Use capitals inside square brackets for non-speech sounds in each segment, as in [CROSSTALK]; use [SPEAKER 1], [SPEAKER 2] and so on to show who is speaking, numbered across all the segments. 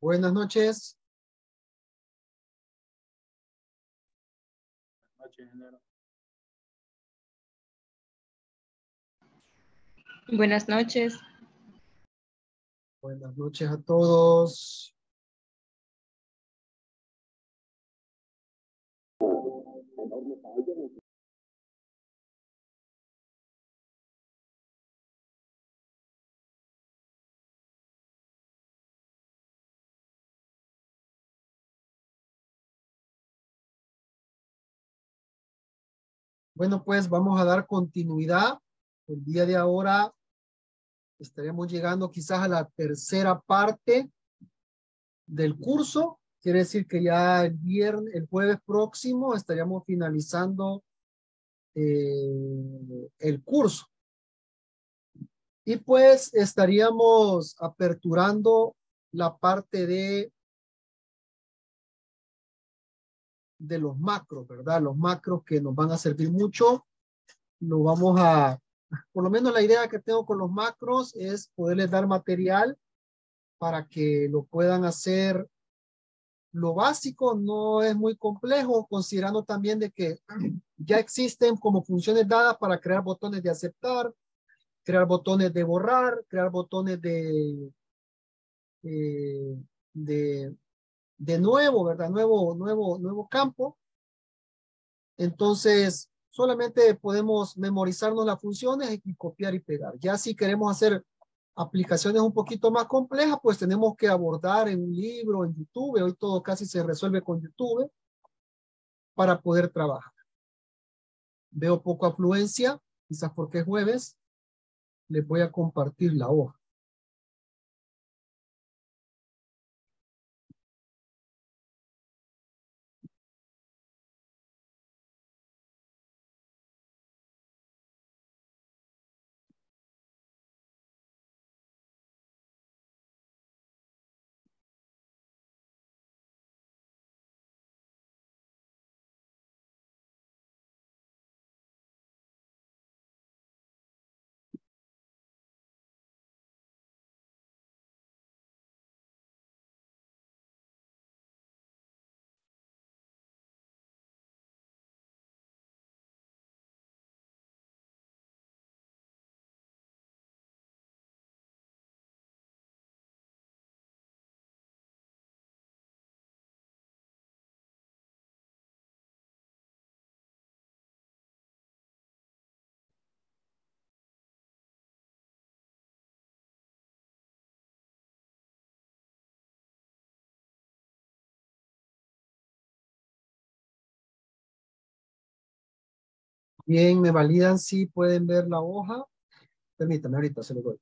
[SPEAKER 1] Buenas noches.
[SPEAKER 2] Buenas noches.
[SPEAKER 1] Buenas noches a todos. Bueno, pues vamos a dar continuidad. El día de ahora estaremos llegando quizás a la tercera parte del curso. Quiere decir que ya el viernes, el jueves próximo estaríamos finalizando eh, el curso. Y pues estaríamos aperturando la parte de de los macros, ¿verdad? Los macros que nos van a servir mucho. Lo vamos a, por lo menos la idea que tengo con los macros es poderles dar material para que lo puedan hacer. Lo básico no es muy complejo, considerando también de que [CLEARS THROAT] ya existen como funciones dadas para crear botones de aceptar, crear botones de borrar, crear botones de, eh, de de nuevo, ¿verdad? Nuevo, nuevo, nuevo campo. Entonces, solamente podemos memorizarnos las funciones y copiar y pegar. Ya si queremos hacer aplicaciones un poquito más complejas, pues tenemos que abordar en un libro, en YouTube. Hoy todo casi se resuelve con YouTube para poder trabajar. Veo poco afluencia, quizás porque es jueves. Les voy a compartir la hoja. Bien, me validan si pueden ver la hoja. Permítame, ahorita se lo doy.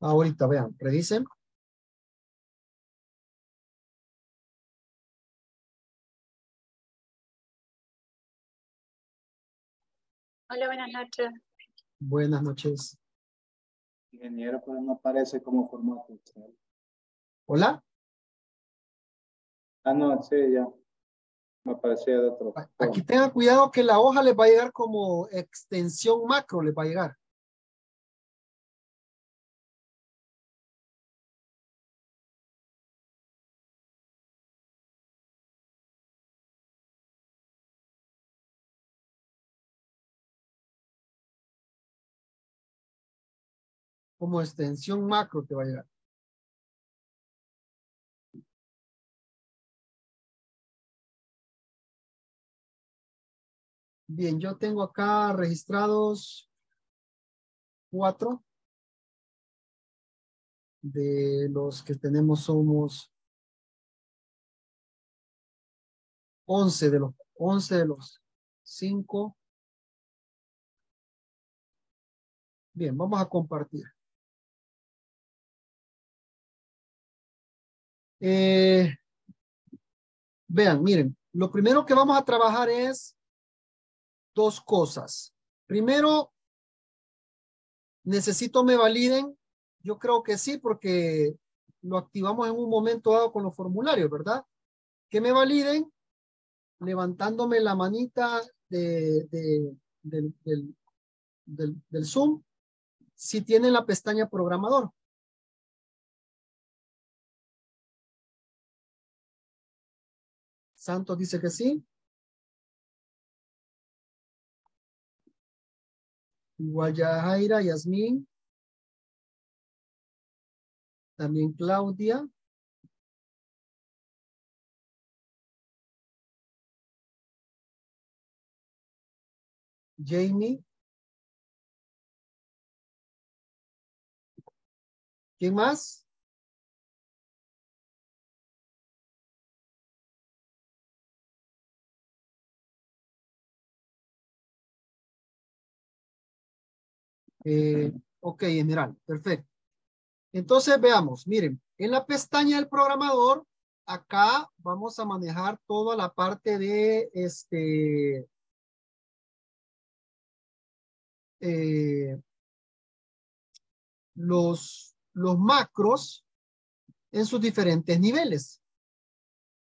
[SPEAKER 1] Ahorita, vean, revisen.
[SPEAKER 2] Hola, buenas noches.
[SPEAKER 1] Buenas noches.
[SPEAKER 3] Ingeniero, pero no aparece como formato.
[SPEAKER 1] Hola.
[SPEAKER 3] Ah, no, sí, ya. Me aparecía de otro.
[SPEAKER 1] Aquí tengan cuidado que la hoja les va a llegar como extensión macro, les va a llegar. Como extensión macro te va a llegar. Bien, yo tengo acá registrados cuatro. De los que tenemos somos once de los once de los cinco. Bien, vamos a compartir. Eh, vean, miren, lo primero que vamos a trabajar es dos cosas. Primero, necesito me validen. Yo creo que sí, porque lo activamos en un momento dado con los formularios, ¿verdad? Que me validen levantándome la manita de, de, del, del Zoom si tienen la pestaña programador. Santos dice que sí. Igual ya Jaira, Yasmín. También Claudia. Jamie. ¿Quién más? Eh, ok, general, perfecto. Entonces veamos, miren, en la pestaña del programador, acá vamos a manejar toda la parte de este, eh, los, los macros en sus diferentes niveles.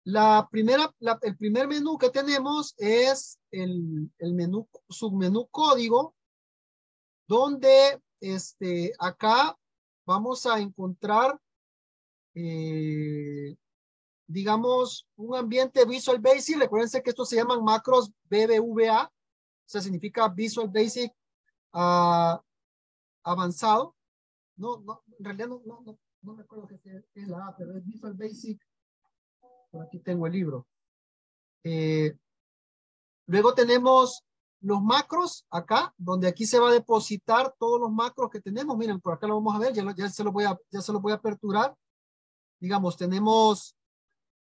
[SPEAKER 1] La primera, el primer menú que tenemos es el, el menú, submenú código, donde este, acá vamos a encontrar, eh, digamos, un ambiente Visual Basic. Recuerden que estos se llaman macros BBVA, o sea, significa Visual Basic uh, avanzado. No, no, en realidad no, no, no, me acuerdo qué es la A, pero es Visual Basic. Aquí tengo el libro. Eh, luego tenemos los macros acá, donde aquí se va a depositar todos los macros que tenemos. Miren, por acá lo vamos a ver, ya, ya, se, lo voy a, ya se lo voy a aperturar. Digamos, tenemos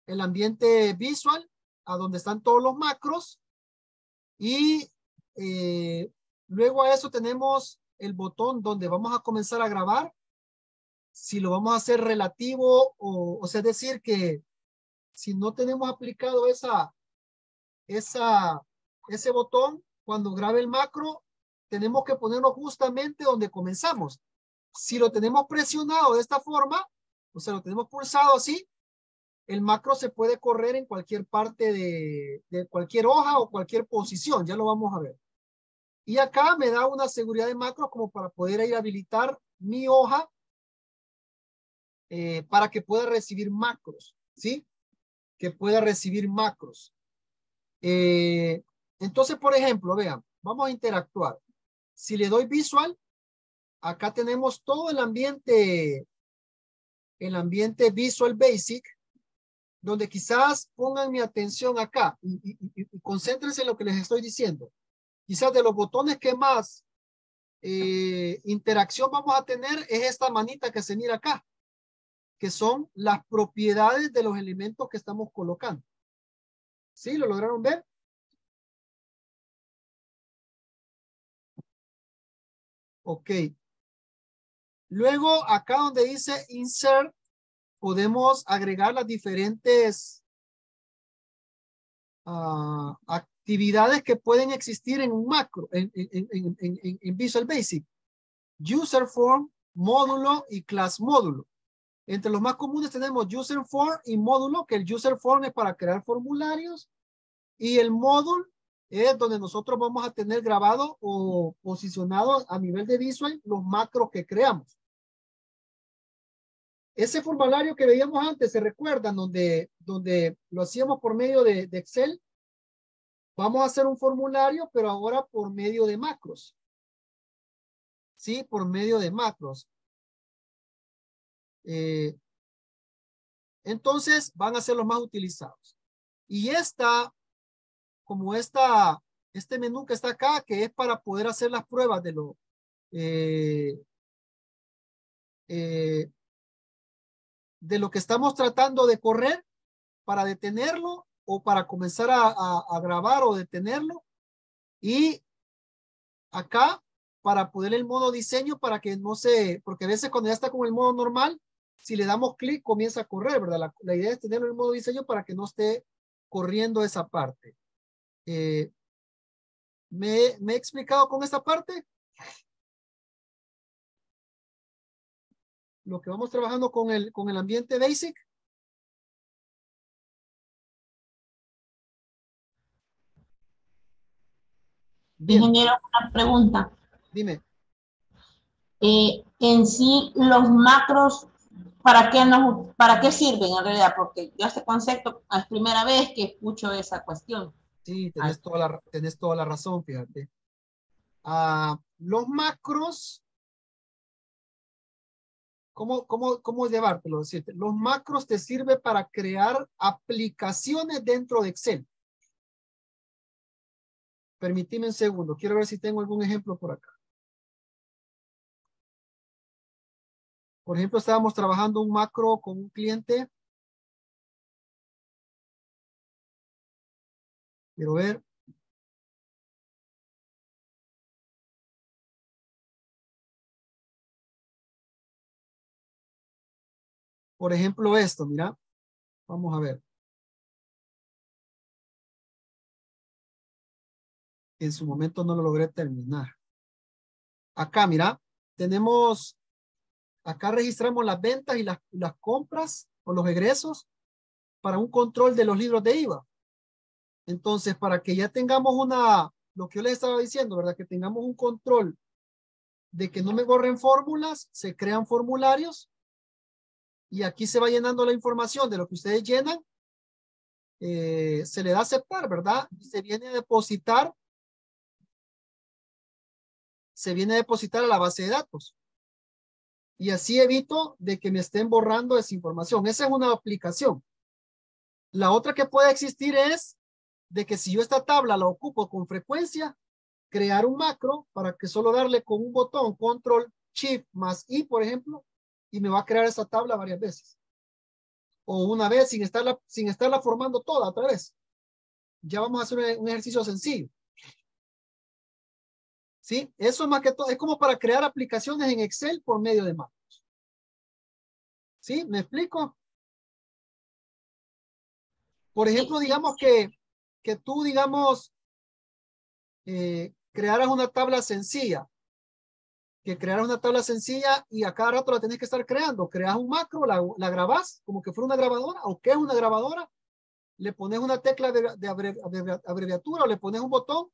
[SPEAKER 1] el ambiente visual, a donde están todos los macros. Y eh, luego a eso tenemos el botón donde vamos a comenzar a grabar. Si lo vamos a hacer relativo, o, o sea, decir que si no tenemos aplicado esa, esa, ese botón, cuando grabe el macro, tenemos que ponerlo justamente donde comenzamos. Si lo tenemos presionado de esta forma, o sea, lo tenemos pulsado así, el macro se puede correr en cualquier parte de, de cualquier hoja o cualquier posición, ya lo vamos a ver. Y acá me da una seguridad de macro como para poder ir a habilitar mi hoja eh, para que pueda recibir macros, ¿sí? Que pueda recibir macros. Eh, entonces, por ejemplo, vean, vamos a interactuar. Si le doy visual, acá tenemos todo el ambiente, el ambiente Visual Basic, donde quizás pongan mi atención acá y, concéntrense en lo que les estoy diciendo. Quizás de los botones que más eh, interacción vamos a tener es esta manita que se mira acá, que son las propiedades de los elementos que estamos colocando. ¿Sí? ¿Lo lograron ver? Ok. Luego, acá donde dice insert, podemos agregar las diferentes uh, actividades que pueden existir en un macro, en, en, en, en, Visual Basic. User form, módulo y class módulo. Entre los más comunes tenemos user form y módulo, que el user form es para crear formularios y el módulo es donde nosotros vamos a tener grabado o posicionado a nivel de visual los macros que creamos. Ese formulario que veíamos antes, ¿se recuerdan? Donde, donde lo hacíamos por medio de, de Excel. Vamos a hacer un formulario, pero ahora por medio de macros. Sí, por medio de macros. Eh, entonces van a ser los más utilizados. Y esta como esta, este menú que está acá, que es para poder hacer las pruebas de lo, eh, eh, de lo que estamos tratando de correr para detenerlo o para comenzar a, a, grabar o detenerlo. Y acá para poder el modo diseño para que no se, porque a veces cuando ya está con el modo normal, si le damos clic comienza a correr, ¿verdad? La, idea es tenerlo en el modo diseño para que no esté corriendo esa parte. Eh, ¿me, ¿Me he explicado con esta parte? Lo que vamos trabajando con el, con el ambiente basic.
[SPEAKER 4] Ingeniero, una pregunta.
[SPEAKER 1] Dime.
[SPEAKER 4] Eh, en sí, los macros, ¿para qué, nos, ¿para qué sirven en realidad? Porque yo este concepto es primera vez que escucho esa cuestión.
[SPEAKER 1] Sí, tenés, toda la, tenés toda la razón, fíjate. Ah, los macros, ¿cómo, cómo, cómo llevártelo? Los macros te sirven para crear aplicaciones dentro de Excel. Permitime un segundo. Quiero ver si tengo algún ejemplo por acá. Por ejemplo, estábamos trabajando un macro con un cliente. Quiero ver. Por ejemplo, esto, mira. Vamos a ver. en su momento no lo logré terminar. Acá, mira, tenemos, acá registramos las ventas y las, las compras o los egresos para un control de los libros de IVA. Entonces, para que ya tengamos una, lo que yo les estaba diciendo, ¿verdad? Que tengamos un control de que no me borren fórmulas, se crean formularios y aquí se va llenando la información de lo que ustedes llenan. Eh, se le da aceptar, ¿verdad? Se viene a depositar se viene a depositar a la base de datos. Y así evito de que me estén borrando esa información. Esa es una aplicación. La otra que puede existir es de que si yo esta tabla la ocupo con frecuencia, crear un macro para que solo darle con un botón control shift más i, por ejemplo, y me va a crear esa tabla varias veces. O una vez sin estarla, sin estarla formando toda otra vez. Ya vamos a hacer un ejercicio sencillo. ¿Sí? Eso más que todo es como para crear aplicaciones en Excel por medio de macros. ¿Sí? ¿Me explico? Por ejemplo, digamos que, que tú, digamos, eh, crearas una tabla sencilla. Que crearas una tabla sencilla y a cada rato la tenés que estar creando. Creas un macro, la, la grabás como que fuera una grabadora o que es una grabadora. Le pones una tecla de, abreviatura o le pones un botón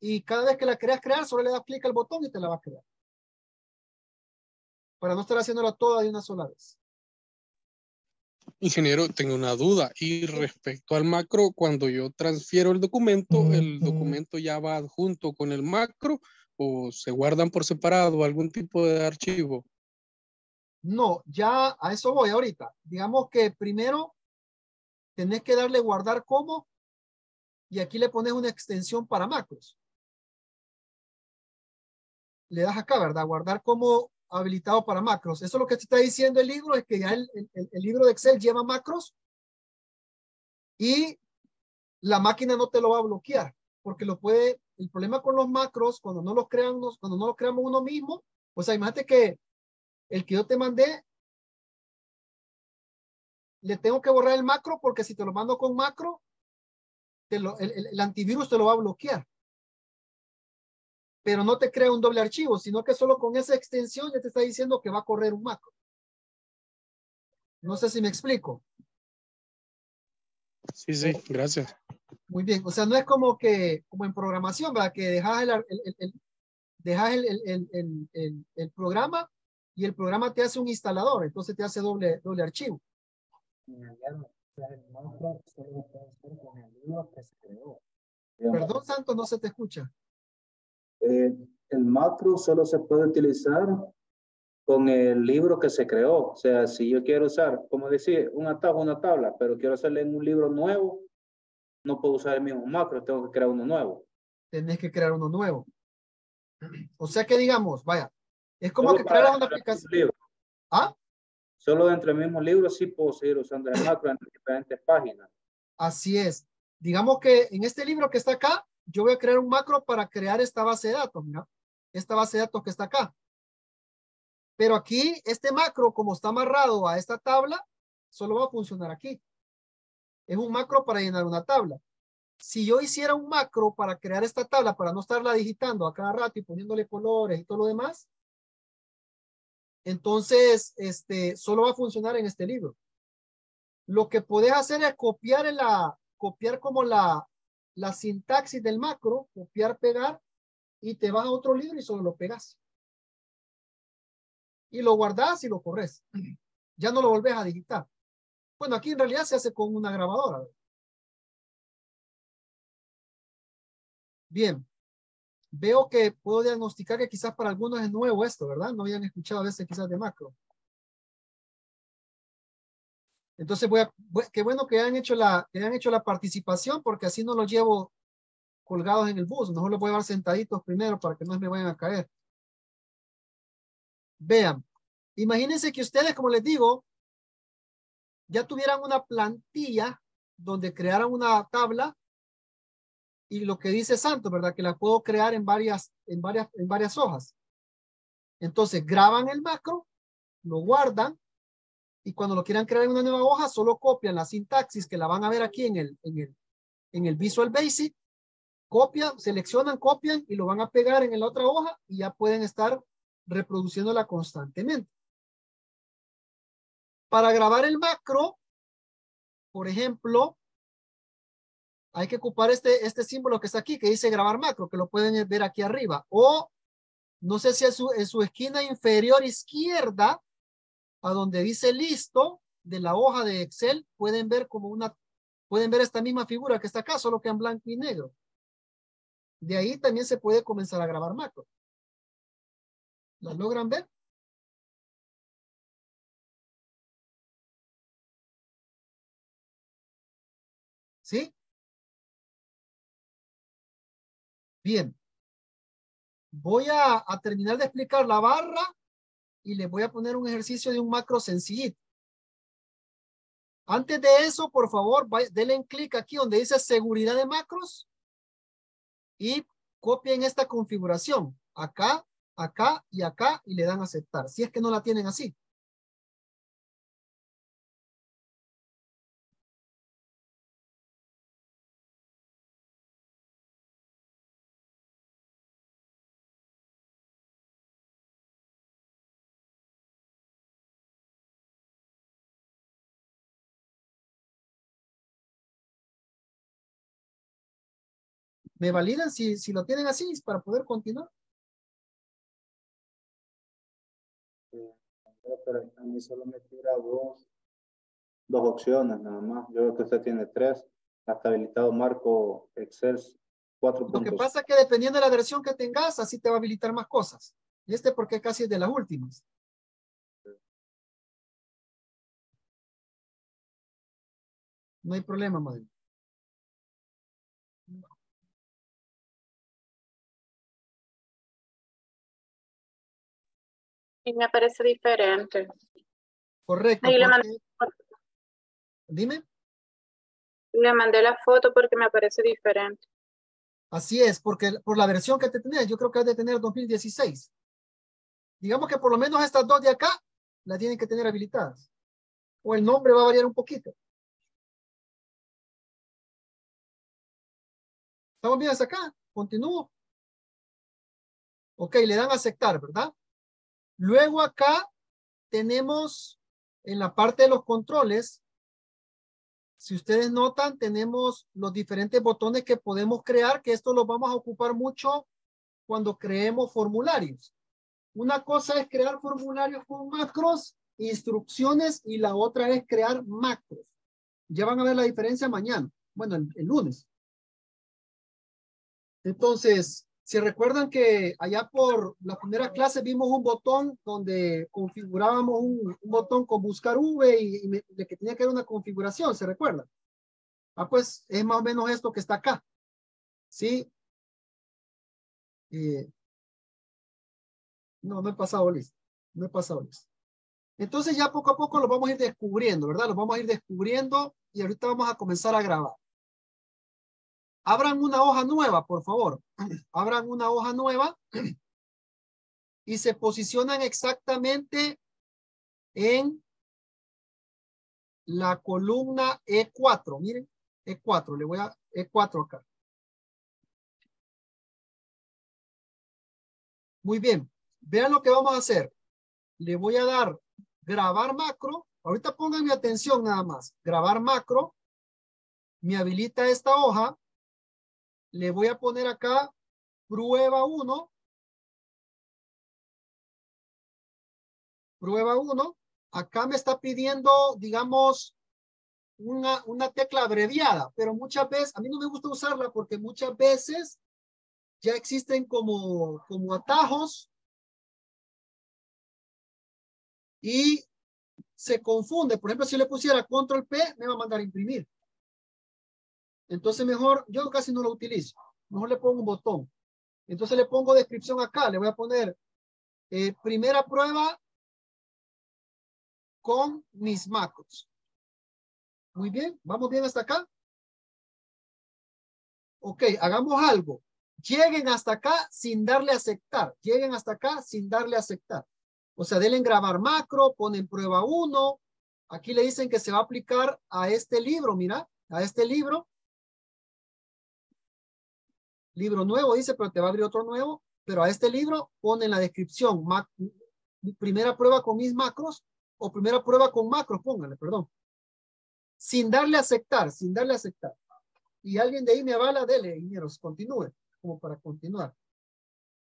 [SPEAKER 1] y cada vez que la quieras crear, solo le das clic al botón y te la va a crear. Para no estar haciéndola toda de una sola vez.
[SPEAKER 5] Ingeniero, tengo una duda. Y respecto al macro, cuando yo transfiero el documento, ¿el documento ya va junto con el macro o se guardan por separado algún tipo de archivo?
[SPEAKER 1] No, ya a eso voy ahorita. Digamos que primero tenés que darle guardar como y aquí le pones una extensión para macros le das acá, ¿verdad? Guardar como habilitado para macros. Eso es lo que te está diciendo el libro, es que ya el, libro de Excel lleva macros y la máquina no te lo va a bloquear, porque lo puede, el problema con los macros, cuando no los creamos, cuando no los creamos uno mismo, sea, imagínate que el que yo te mandé, le tengo que borrar el macro, porque si te lo mando con macro, el antivirus te lo va a bloquear pero no te crea un doble archivo, sino que solo con esa extensión ya te está diciendo que va a correr un macro. No sé si me explico.
[SPEAKER 5] Sí, sí, gracias.
[SPEAKER 1] Muy bien, o sea, no es como que, como en programación, ¿verdad? Que dejas el, el, el, dejas el, el, programa y el programa te hace un instalador, entonces te hace doble, doble archivo. Perdón, Santo, no se te escucha.
[SPEAKER 3] Eh, el macro solo se puede utilizar con el libro que se creó. O sea, si yo quiero usar, como decir, una tabla, una tabla, pero quiero hacerle en un libro nuevo, no puedo usar el mismo macro, tengo que crear uno nuevo.
[SPEAKER 1] Tenés que crear uno nuevo. O sea que digamos, vaya, es como que crear una aplicación. ¿Ah?
[SPEAKER 3] Solo dentro del mismo libro sí puedo seguir usando el macro en diferentes páginas.
[SPEAKER 1] Así es. Digamos que en este libro que está acá, yo voy a crear un macro para crear esta base de datos, mira, esta base de datos que está acá. Pero aquí, este macro, como está amarrado a esta tabla, solo va a funcionar aquí. Es un macro para llenar una tabla. Si yo hiciera un macro para crear esta tabla, para no estarla digitando a cada rato y poniéndole colores y todo lo demás, entonces, este, solo va a funcionar en este libro. Lo que puedes hacer es copiar la, copiar como la, la sintaxis del macro, copiar, pegar, y te vas a otro libro y solo lo pegas. Y lo guardas y lo corres. [CLEARS THROAT] Ya no lo volvés a digitar. Bueno, aquí en realidad se hace con una grabadora. Bien. Veo que puedo diagnosticar que quizás para algunos es nuevo esto, ¿verdad? No habían escuchado a veces quizás de macro. Entonces voy a, qué bueno que hayan hecho la, que hayan hecho la participación porque así no los llevo colgados en el bus. Mejor los voy a llevar sentaditos primero para que no me vayan a caer. Vean, imagínense que ustedes, como les digo, ya tuvieran una plantilla donde crearan una tabla y lo que dice Santo, ¿verdad? Que la puedo crear en varias, en varias, en varias hojas. Entonces graban el macro, lo guardan y cuando lo quieran crear en una nueva hoja, solo copian la sintaxis que la van a ver aquí en el, en el, en el Visual Basic, copian, seleccionan, copian y lo van a pegar en la otra hoja y ya pueden estar reproduciéndola constantemente. Para grabar el macro, por ejemplo, hay que ocupar este, este símbolo que está aquí, que dice grabar macro, que lo pueden ver aquí arriba. O no sé si en su, en su esquina inferior izquierda, a donde dice listo de la hoja de Excel, pueden ver como una, pueden ver esta misma figura que está acá, solo que en blanco y negro. De ahí también se puede comenzar a grabar macro. ¿La logran ver? ¿Sí? Bien. Voy a, terminar de explicar la barra y les voy a poner un ejercicio de un macro sencillito. Antes de eso, por favor, denle clic aquí donde dice seguridad de macros y copien esta configuración. Acá, acá y acá y le dan aceptar. Si es que no la tienen así. ¿Me validan si, si lo tienen así para poder continuar?
[SPEAKER 3] Pero a mí solo me tira dos, dos opciones nada más. Yo creo que usted tiene tres. Hasta habilitado marco Excel 4.
[SPEAKER 1] Lo que pasa es que dependiendo de la versión que tengas, así te va a habilitar más cosas. Y este porque casi es de las últimas. No hay problema, madre.
[SPEAKER 2] Y me parece diferente.
[SPEAKER 1] Correcto.
[SPEAKER 2] le mandé,
[SPEAKER 1] Dime.
[SPEAKER 2] Le mandé la foto porque me parece diferente.
[SPEAKER 1] Así es, porque por la versión que te tenés, yo creo que has de tener 2016. Digamos que por lo menos estas dos de acá las tienen que tener habilitadas. O el nombre va a variar un poquito. ¿Estamos bien hasta acá? Continúo. Ok, le dan a aceptar, ¿verdad? Luego acá tenemos en la parte de los controles, si ustedes notan, tenemos los diferentes botones que podemos crear, que esto lo vamos a ocupar mucho cuando creemos formularios. Una cosa es crear formularios con macros, instrucciones, y la otra es crear macros. Ya van a ver la diferencia mañana, bueno, el, lunes. Entonces, si recuerdan que allá por la primera clase vimos un botón donde configurábamos un, botón con buscar V y, de que tenía que haber una configuración, ¿se recuerdan? Ah, pues es más o menos esto que está acá. ¿Sí? Eh, no, no he pasado listo. No he pasado listo. Entonces ya poco a poco lo vamos a ir descubriendo, ¿verdad? Lo vamos a ir descubriendo y ahorita vamos a comenzar a grabar. Abran una hoja nueva, por favor. [CLEARS THROAT] Abran una hoja nueva [CLEARS THROAT] y se posicionan exactamente en la columna E4. Miren, E4. Le voy a E4 acá. Muy bien. Vean lo que vamos a hacer. Le voy a dar grabar macro. Ahorita pongan mi atención nada más. Grabar macro. Me habilita esta hoja le voy a poner acá prueba 1. Prueba 1. Acá me está pidiendo, digamos, una, una tecla abreviada, pero muchas veces, a mí no me gusta usarla porque muchas veces ya existen como, como atajos y se confunde. Por ejemplo, si le pusiera control P, me va a mandar a imprimir. Entonces mejor, yo casi no lo utilizo. Mejor le pongo un botón. Entonces le pongo descripción acá. Le voy a poner eh, primera prueba con mis macros. Muy bien, vamos bien hasta acá. Ok, hagamos algo. Lleguen hasta acá sin darle a aceptar. Lleguen hasta acá sin darle a aceptar. O sea, denle en grabar macro, ponen prueba 1. Aquí le dicen que se va a aplicar a este libro, mira, a este libro. Libro nuevo, dice, pero te va a abrir otro nuevo. Pero a este libro ponen la descripción. primera prueba con mis macros o primera prueba con macros, pónganle, perdón sin darle a aceptar, sin darle a aceptar. Y alguien de ahí me avala, dele, ingenieros, continúe, como para continuar.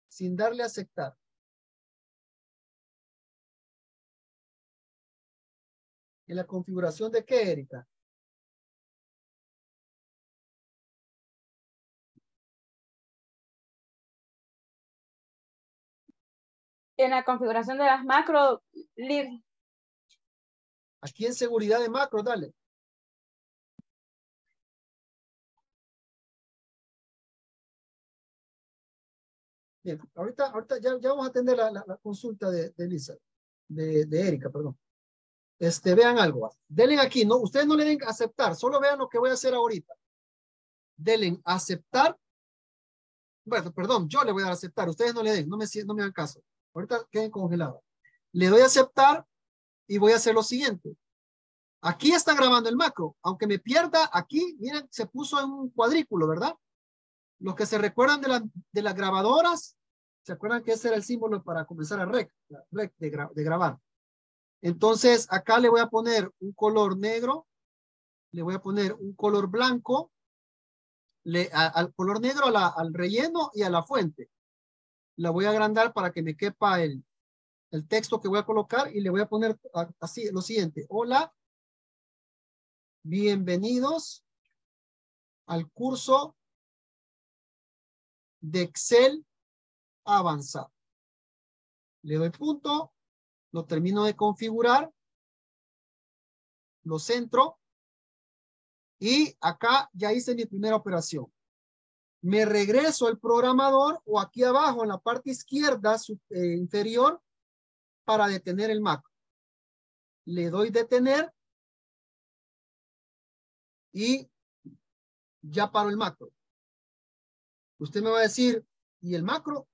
[SPEAKER 1] Sin darle a aceptar. ¿En la configuración de qué, Erika?
[SPEAKER 2] En la configuración de las macro,
[SPEAKER 1] Aquí en seguridad de macro, dale. Bien, ahorita, ahorita ya, ya vamos a atender la, la, consulta de, de Lisa, de, de, Erika, perdón. Este, vean algo. Denle aquí, no, ustedes no le den aceptar, solo vean lo que voy a hacer ahorita. Denle aceptar. Bueno, perdón, yo le voy a dar aceptar, ustedes no le den, no me, no me hagan caso. Ahorita queden congelados. Le doy a aceptar y voy a hacer lo siguiente. Aquí está grabando el macro. Aunque me pierda aquí, miren, se puso en un cuadrículo, ¿verdad? Los que se recuerdan de, la, de las grabadoras, ¿se acuerdan que ese era el símbolo para comenzar a rec, de, grabar? Entonces, acá le voy a poner un color negro, le voy a poner un color blanco, al color negro al relleno y a la fuente. La voy a agrandar para que me quepa el, el texto que voy a colocar y le voy a poner así lo siguiente. Hola, bienvenidos al curso de Excel avanzado. Le doy punto, lo termino de configurar, lo centro y acá ya hice mi primera operación. Me regreso al programador o aquí abajo en la parte izquierda eh, inferior para detener el macro. Le doy detener y ya paro el macro. Usted me va a decir, ¿y el macro?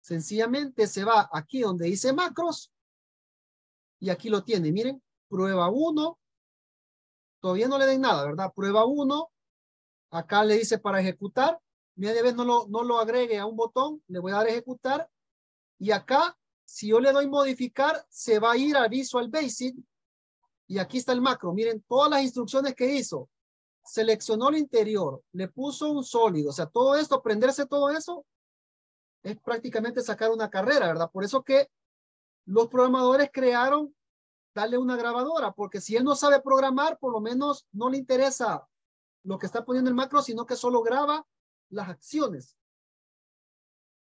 [SPEAKER 1] Sencillamente se va aquí donde dice macros y aquí lo tiene. Miren, prueba 1. Todavía no le den nada, ¿verdad? Prueba 1. Acá le dice para ejecutar. Media vez no lo, no lo agregue a un botón, le voy a dar ejecutar. Y acá, si yo le doy modificar, se va a ir a Visual Basic. Y aquí está el macro. Miren todas las instrucciones que hizo seleccionó el interior, le puso un sólido, o sea, todo esto, aprenderse todo eso, es prácticamente sacar una carrera, ¿verdad? Por eso que los programadores crearon darle una grabadora, porque si él no sabe programar, por lo menos no le interesa lo que está poniendo el macro, sino que solo graba las acciones.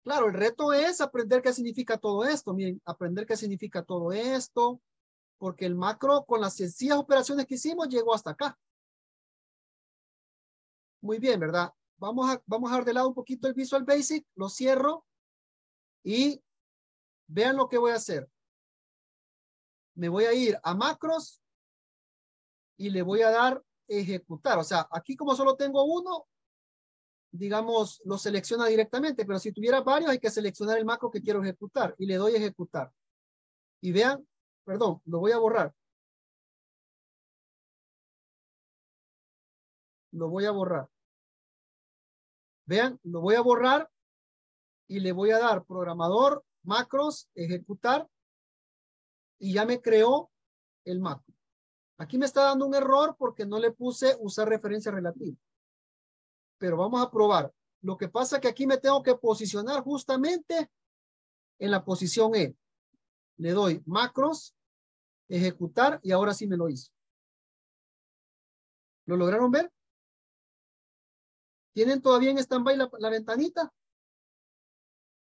[SPEAKER 1] Claro, el reto es aprender qué significa todo esto. Miren, aprender qué significa todo esto, porque el macro con las sencillas operaciones que hicimos llegó hasta acá. Muy bien, ¿verdad? Vamos a, vamos a dar de lado un poquito el Visual Basic, lo cierro y vean lo que voy a hacer. Me voy a ir a macros y le voy a dar ejecutar. O sea, aquí como solo tengo uno, digamos, lo selecciona directamente, pero si tuviera varios hay que seleccionar el macro que quiero ejecutar y le doy ejecutar. Y vean, perdón, lo voy a borrar. lo voy a borrar. Vean, lo voy a borrar y le voy a dar programador, macros, ejecutar y ya me creó el macro. Aquí me está dando un error porque no le puse usar referencia relativa. Pero vamos a probar. Lo que pasa es que aquí me tengo que posicionar justamente en la posición E. Le doy macros, ejecutar y ahora sí me lo hizo. ¿Lo lograron ver? ¿Tienen todavía en stand-by la, ventanita?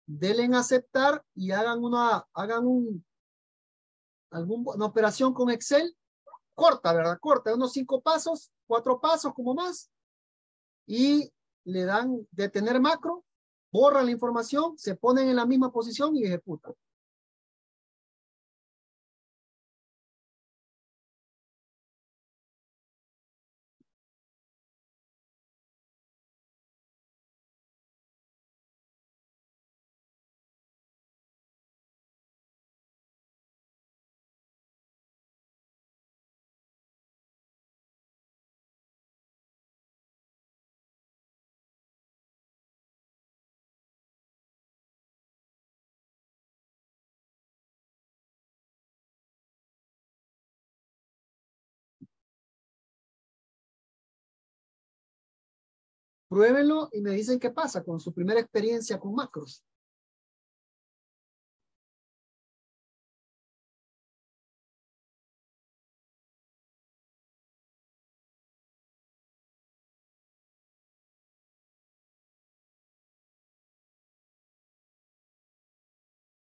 [SPEAKER 1] Denle en aceptar y hagan una, hagan un, una operación con Excel corta, ¿verdad? Corta, unos cinco pasos, cuatro pasos como más. Y le dan detener macro, borran la información, se ponen en la misma posición y ejecutan. Pruébenlo y me dicen qué pasa con su primera experiencia con macros.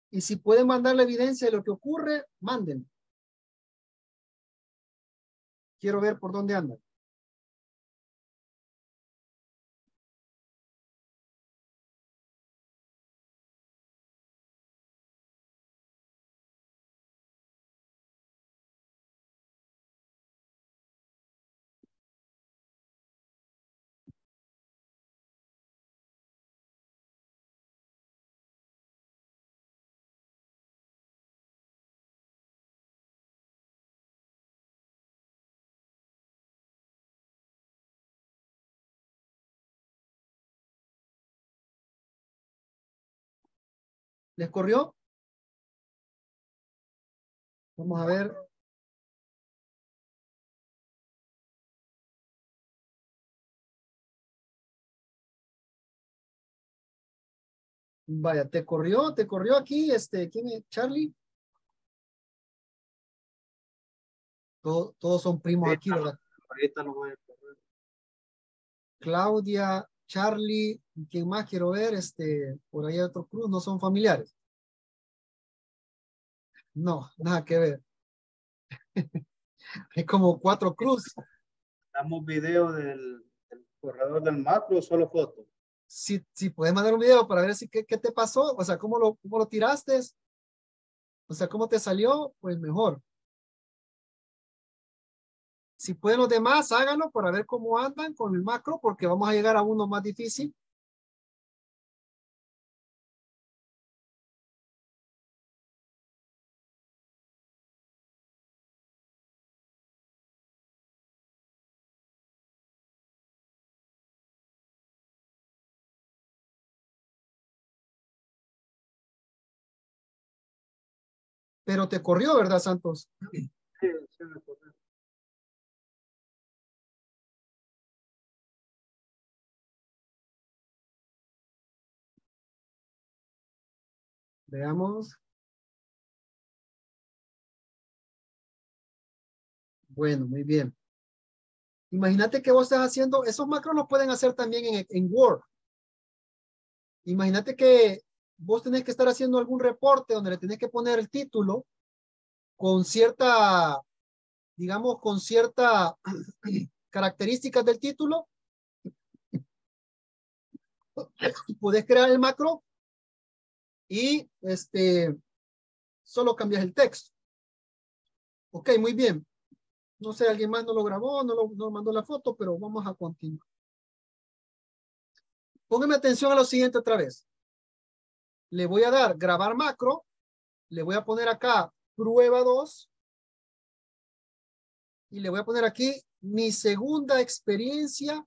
[SPEAKER 1] Y si pueden mandar la evidencia de lo que ocurre, manden. Quiero ver por dónde andan. ¿Les corrió? Vamos a ver. Vaya, te corrió, te corrió aquí, este, ¿quién es? Charlie. Todo, todos son primos aquí, ¿verdad?
[SPEAKER 3] Ahorita no voy a correr.
[SPEAKER 1] Claudia, Charlie, ¿quién más quiero ver? Este, por ahí hay otro cruz, no son familiares. No, nada que ver. [LAUGHS] Hay como cuatro cruz.
[SPEAKER 3] Damos video del, del corredor del macro, solo foto.
[SPEAKER 1] Si, si puedes mandar un video para ver si qué, qué te pasó, o sea, cómo lo, cómo lo tiraste, o sea, cómo te salió, pues mejor. Si pueden los demás, háganlo para ver cómo andan con el macro, porque vamos a llegar a uno más difícil. Pero te corrió, ¿verdad, Santos?
[SPEAKER 3] Sí, sí me corrió.
[SPEAKER 1] Veamos. Bueno, muy bien. Imagínate que vos estás haciendo, esos macros lo pueden hacer también en, en Word. Imagínate que vos tenés que estar haciendo algún reporte donde le tenés que poner el título con cierta, digamos, con cierta [CLEARS THROAT] características del título. Puedes crear el macro y este, solo cambias el texto. Ok, muy bien. No sé, alguien más no lo grabó, no lo no mandó la foto, pero vamos a continuar. Póngame atención a lo siguiente otra vez. Le voy a dar grabar macro. Le voy a poner acá prueba 2. Y le voy a poner aquí mi segunda experiencia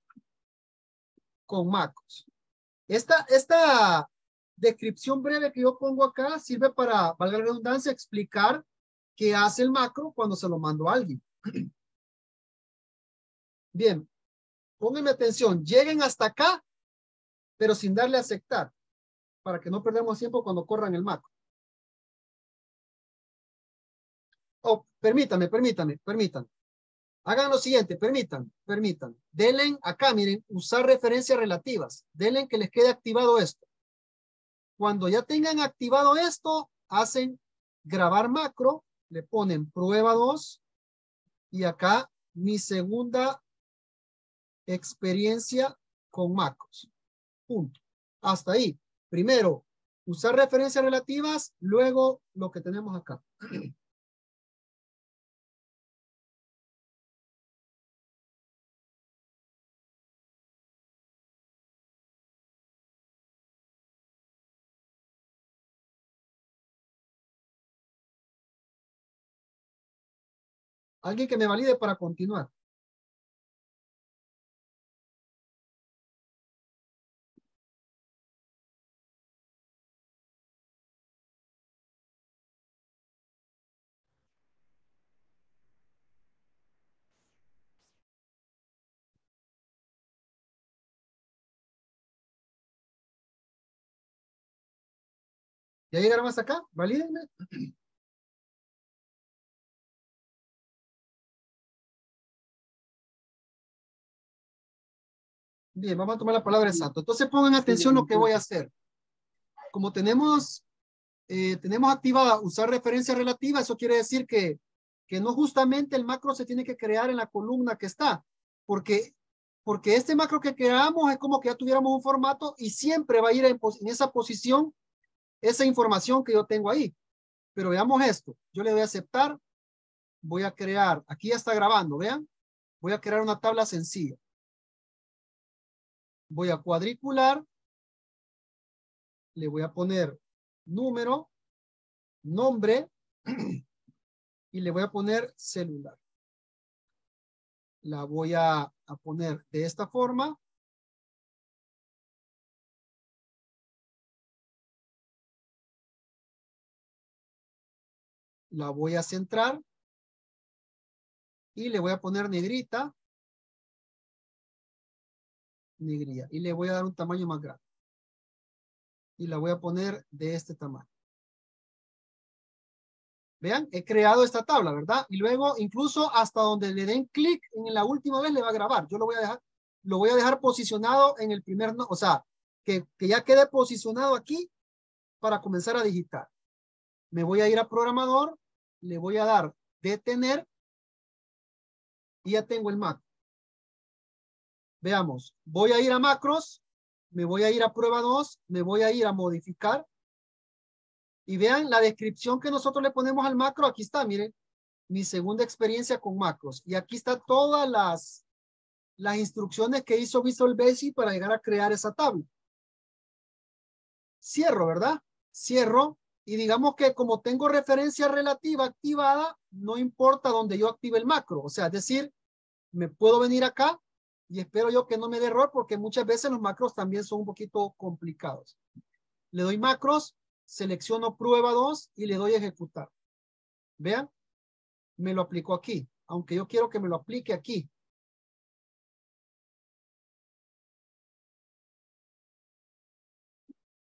[SPEAKER 1] con macros. Esta, esta descripción breve que yo pongo acá sirve para, valga la redundancia, explicar qué hace el macro cuando se lo mando a alguien. [CLEARS THROAT] Bien, pónganme atención, lleguen hasta acá pero sin darle a aceptar, para que no perdamos tiempo cuando corran el macro. Oh, permítame, permítame, permítanme. Hagan lo siguiente, permitan, permitan. Denle acá, miren, usar referencias relativas. Denle que les quede activado esto. Cuando ya tengan activado esto, hacen grabar macro, le ponen prueba 2 y acá mi segunda experiencia con macros. Punto. Hasta ahí. Primero, usar referencias relativas, luego lo que tenemos acá. [CLEARS THROAT] Alguien que me valide para continuar. ¿Ya llegaron hasta acá? Valídenme. [CLEARS THROAT] Bien, vamos a tomar la palabra exacta. Entonces pongan atención lo que voy a hacer. Como tenemos, eh, tenemos activada usar referencia relativa, eso quiere decir que, que no justamente el macro se tiene que crear en la columna que está, porque, porque este macro que creamos es como que ya tuviéramos un formato y siempre va a ir en, en esa posición esa información que yo tengo ahí. Pero veamos esto. Yo le voy a aceptar. Voy a crear, aquí ya está grabando, vean. Voy a crear una tabla sencilla voy a cuadricular, le voy a poner número, nombre [CLEARS THROAT] y le voy a poner celular. La voy a, a poner de esta forma. La voy a centrar y le voy a poner negrita negría. Y le voy a dar un tamaño más grande. Y la voy a poner de este tamaño. Vean, he creado esta tabla, ¿verdad? Y luego, incluso hasta donde le den clic en la última vez, le va a grabar. Yo lo voy a dejar, lo voy a dejar posicionado en el primer, o sea, que, que ya quede posicionado aquí para comenzar a digitar. Me voy a ir a programador, le voy a dar detener y ya tengo el Mac. Veamos, voy a ir a macros, me voy a ir a prueba 2, me voy a ir a modificar. Y vean la descripción que nosotros le ponemos al macro. Aquí está, miren, mi segunda experiencia con macros. Y aquí está todas las, las instrucciones que hizo Visual Basic para llegar a crear esa tabla. Cierro, ¿verdad? Cierro. Y digamos que como tengo referencia relativa activada, no importa donde yo active el macro. O sea, es decir, me puedo venir acá y espero yo que no me dé error porque muchas veces los macros también son un poquito complicados. Le doy macros, selecciono prueba 2 y le doy ejecutar. Vean, me lo aplicó aquí, aunque yo quiero que me lo aplique aquí.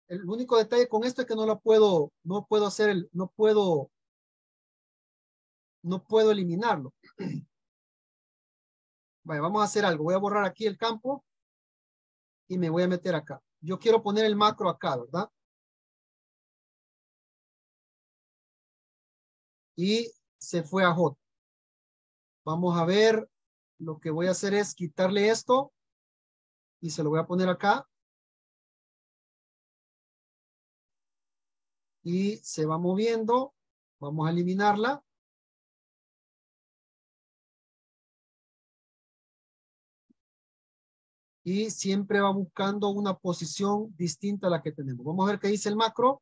[SPEAKER 1] El único detalle con esto es que no lo puedo, no puedo hacer el, no puedo, no puedo eliminarlo. Vamos a hacer algo. Voy a borrar aquí el campo y me voy a meter acá. Yo quiero poner el macro acá, ¿verdad? Y se fue a J. Vamos a ver. Lo que voy a hacer es quitarle esto y se lo voy a poner acá. Y se va moviendo. Vamos a eliminarla. Y siempre va buscando una posición distinta a la que tenemos. Vamos a ver qué dice el macro.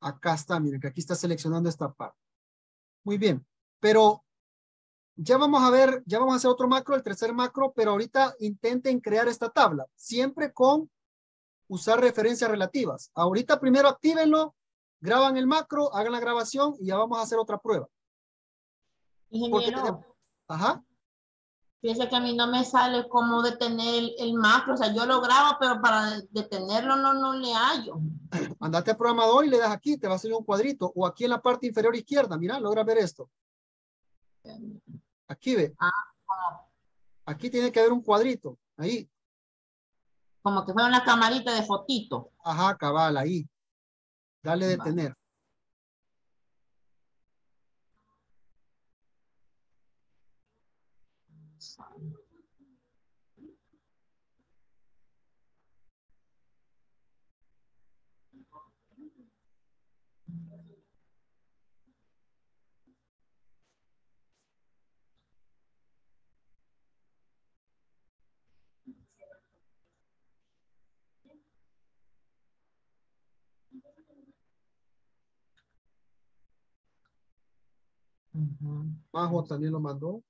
[SPEAKER 1] Acá está, miren que aquí está seleccionando esta parte. Muy bien, pero ya vamos a ver, ya vamos a hacer otro macro, el tercer macro, pero ahorita intenten crear esta tabla, siempre con usar referencias relativas. Ahorita primero actívenlo graban el macro, hagan la grabación y ya vamos a hacer otra prueba.
[SPEAKER 4] Ingeniero,
[SPEAKER 1] tenemos- Ajá.
[SPEAKER 4] fíjese que a mí no me sale cómo detener el, el macro, o sea, yo lo grabo, pero para de- detenerlo no, no le hallo. [CLEARS THROAT]
[SPEAKER 1] Andate al programador y le das aquí, te va a salir un cuadrito. O aquí en la parte inferior izquierda, mira, logra ver esto. Aquí ve.
[SPEAKER 4] Ah.
[SPEAKER 1] Aquí tiene que haber un cuadrito. Ahí.
[SPEAKER 4] Como que fuera una camarita de fotito.
[SPEAKER 1] Ajá, cabal, ahí. Dale detener. Majo también lo mandó.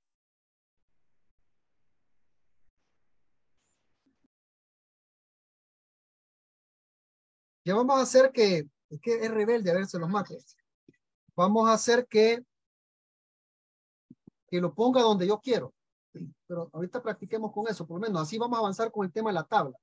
[SPEAKER 1] Ya vamos a hacer que, es que es rebelde a verse los macros. Vamos a hacer que, que lo ponga donde yo quiero. Pero ahorita practiquemos con eso, por lo menos así vamos a avanzar con el tema de la tabla.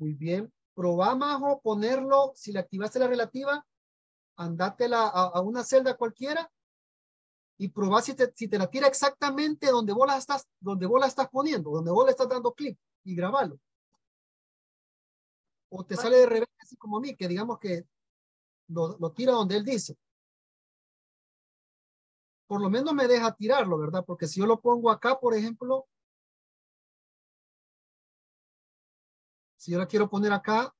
[SPEAKER 1] Muy bien. Probá, Majo, ponerlo, si le activaste la relativa, andate la- a, a una celda cualquiera y probá si te, si te la tira exactamente donde vos la estás, donde vos la estás poniendo, donde vos le estás dando clic y grabalo. O te sale de revés, así como a mí, que digamos que lo, lo tira donde él dice. Por lo menos me deja tirarlo, ¿verdad? Porque si yo lo pongo acá, por ejemplo, si yo la quiero poner acá,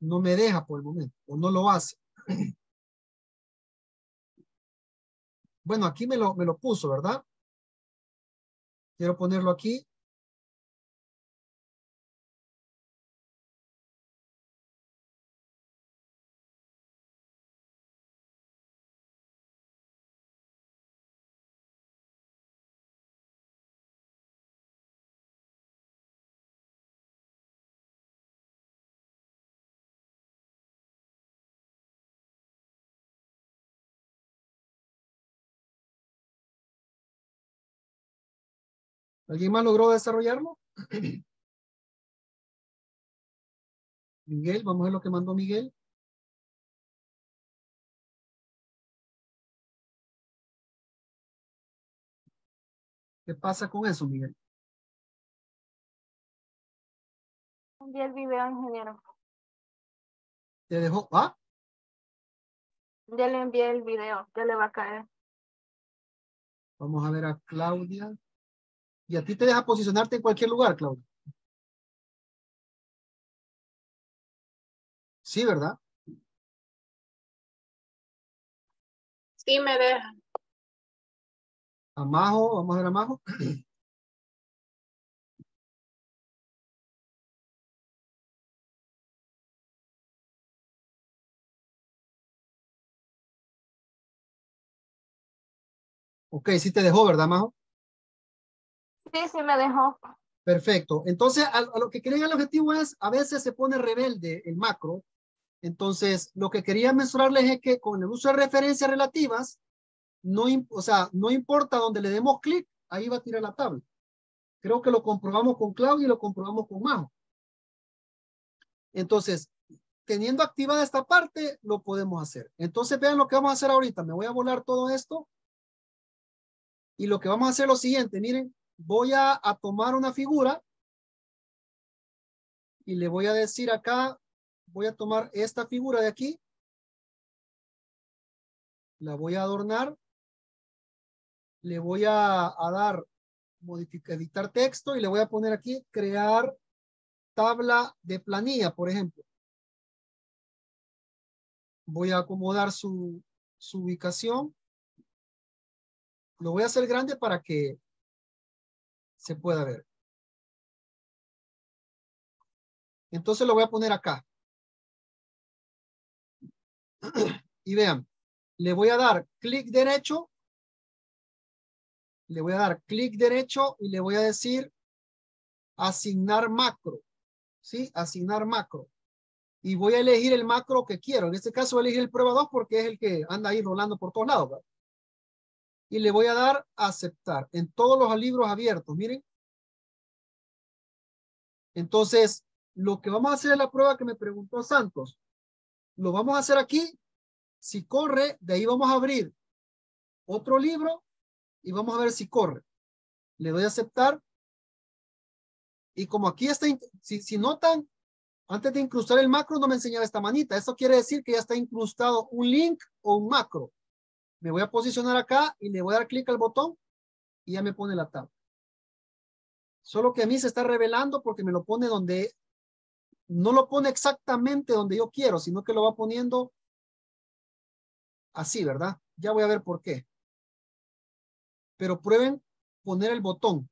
[SPEAKER 1] no me deja por el momento, o no lo hace. [CLEARS THROAT] Bueno, aquí me lo, me lo puso, ¿verdad? Quiero ponerlo aquí. ¿Alguien más logró desarrollarlo? [CLEARS THROAT] Miguel, vamos a ver lo que mandó Miguel. ¿Qué pasa con eso, Miguel?
[SPEAKER 2] Envié el video, ingeniero.
[SPEAKER 1] ¿Te dejó? ¿Ah?
[SPEAKER 2] Ya le envié el video, ya le va a caer.
[SPEAKER 1] Vamos a ver a Claudia. ¿Y a ti te deja posicionarte en cualquier lugar, Claudia? Sí, ¿verdad?
[SPEAKER 2] Sí, me deja.
[SPEAKER 1] A Majo, vamos a ver a Majo. Ok, sí te dejó, ¿verdad, Majo?
[SPEAKER 2] Sí, sí me dejó.
[SPEAKER 1] Perfecto. Entonces, a, lo que quería el objetivo es, a veces se pone rebelde el macro. Entonces, lo que quería mencionarles es que con el uso de referencias relativas, no, o sea, no importa donde le demos clic, ahí va a tirar la tabla. Creo que lo comprobamos con Claudia y lo comprobamos con Majo. Entonces, teniendo activada esta parte, lo podemos hacer. Entonces, vean lo que vamos a hacer ahorita. Me voy a volar todo esto. Y lo que vamos a hacer es lo siguiente, miren, voy a, tomar una figura y le voy a decir acá, voy a tomar esta figura de aquí, la voy a adornar, le voy a, a dar, modificar, editar texto y le voy a poner aquí, crear tabla de planilla, por ejemplo. Voy a acomodar su, su ubicación. Lo voy a hacer grande para que se pueda ver. Entonces lo voy a poner acá. [CLEARS THROAT] Y vean, le voy a dar clic derecho. Le voy a dar clic derecho y le voy a decir asignar macro. ¿Sí? Asignar macro. Y voy a elegir el macro que quiero. En este caso voy a elegir el prueba 2 porque es el que anda ahí rolando por todos lados. ¿verdad? Y le voy a dar aceptar en todos los libros abiertos. Miren. Entonces, lo que vamos a hacer es la prueba que me preguntó Santos. Lo vamos a hacer aquí. Si corre, de ahí vamos a abrir otro libro y vamos a ver si corre. Le doy a aceptar. Y como aquí está, si, si notan, antes de incrustar el macro no me enseñaba esta manita. Eso quiere decir que ya está incrustado un link o un macro. Me voy a posicionar acá y le voy a dar clic al botón y ya me pone la tabla. Solo que a mí se está revelando porque me lo pone donde no lo pone exactamente donde yo quiero, sino que lo va poniendo así, ¿verdad? Ya voy a ver por qué. Pero prueben poner el botón.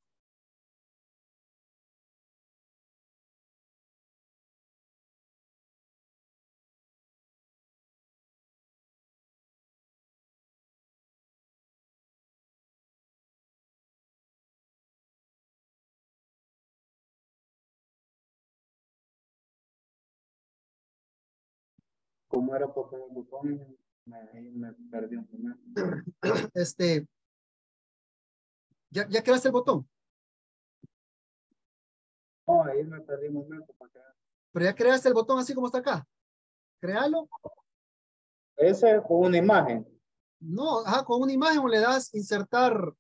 [SPEAKER 3] ¿Cómo era por el botón? Me, me perdí un momento. [COUGHS]
[SPEAKER 1] Este, ¿ya, ¿ya creaste el botón?
[SPEAKER 3] No, ahí me perdí un momento. Para que...
[SPEAKER 1] Pero ya creaste el botón así como está acá. Créalo.
[SPEAKER 3] Ese es con una imagen.
[SPEAKER 1] No, ajá, con una imagen o le das insertar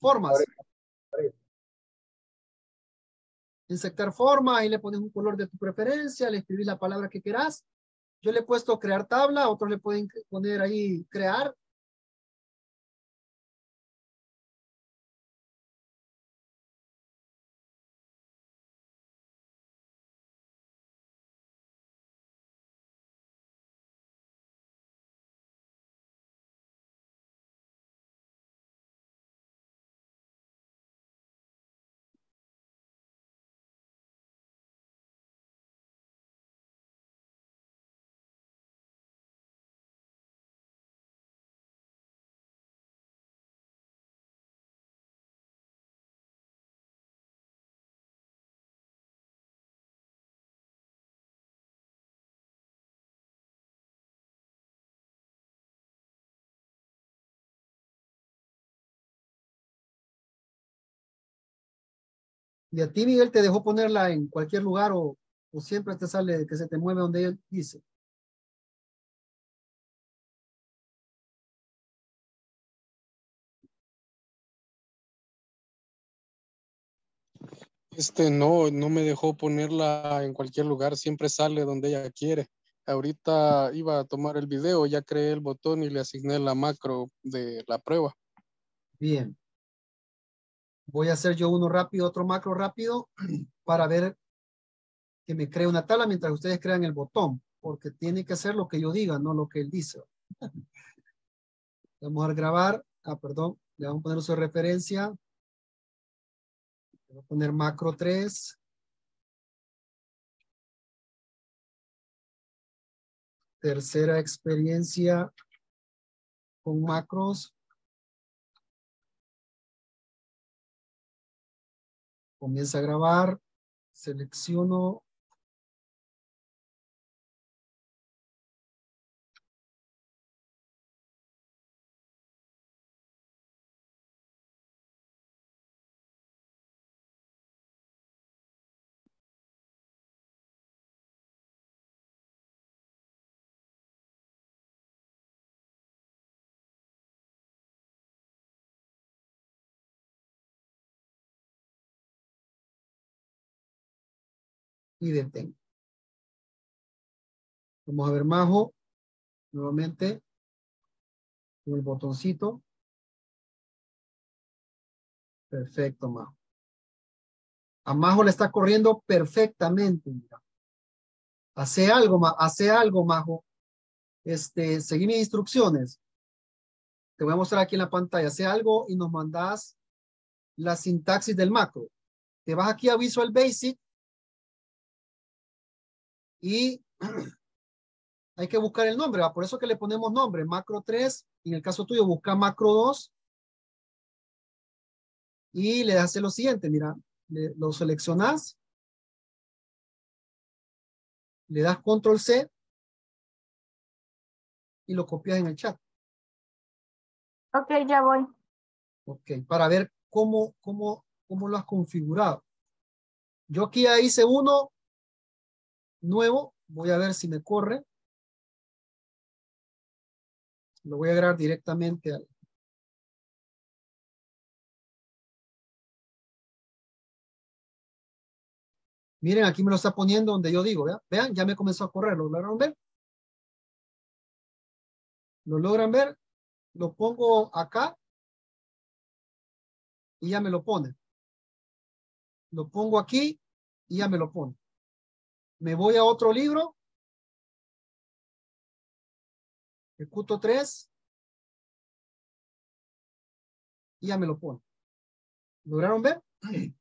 [SPEAKER 1] formas. Insertar forma y le pones un color de tu preferencia, le escribís la palabra que quieras. Yo le he puesto crear tabla, otros le pueden poner ahí crear. Y a ti, Miguel, te dejó ponerla en cualquier lugar o, o siempre te sale que se te mueve donde él dice.
[SPEAKER 5] Este no, no me dejó ponerla en cualquier lugar, siempre sale donde ella quiere. Ahorita iba a tomar el video, ya creé el botón y le asigné la macro de la prueba.
[SPEAKER 1] Bien. Voy a hacer yo uno rápido, otro macro rápido [CLEARS THROAT] para ver que me cree una tabla mientras ustedes crean el botón, porque tiene que hacer lo que yo diga, no lo que él dice. [LAUGHS] Vamos a grabar. Ah, perdón. Le vamos a poner su referencia. Voy a poner macro 3. Tercera experiencia con macros. Comienza a grabar. Selecciono. Y detengo. Vamos a ver Majo. Nuevamente. Con el botoncito. Perfecto, Majo. A Majo le está corriendo perfectamente. Mira. Hace algo, hace algo, Majo. Este, seguí mis instrucciones. Te voy a mostrar aquí en la pantalla. Hace algo y nos mandas la sintaxis del macro. Te vas aquí a Visual Basic y [CLEARS THROAT] hay que buscar el nombre. ¿va? Por eso que le ponemos nombre, macro 3. En el caso tuyo, busca macro 2. Y le hace lo siguiente, mira, le- lo seleccionas. Le das control C. Y lo copias en el chat.
[SPEAKER 2] Ok, ya voy.
[SPEAKER 1] Ok, para ver cómo, cómo, cómo lo has configurado. Yo aquí ya hice uno nuevo. Voy a ver si me corre. Lo voy a agregar directamente al. Miren, aquí me lo está poniendo donde yo digo, ¿vean? Ya me comenzó a correr. ¿Lo lograron ver? ¿Lo logran ver? Lo pongo acá y ya me lo pone. Lo pongo aquí y ya me lo pone. Me voy a otro libro. Ejecuto 3. Y ya me lo pone. ¿Lograron ver? [CLEARS THROAT]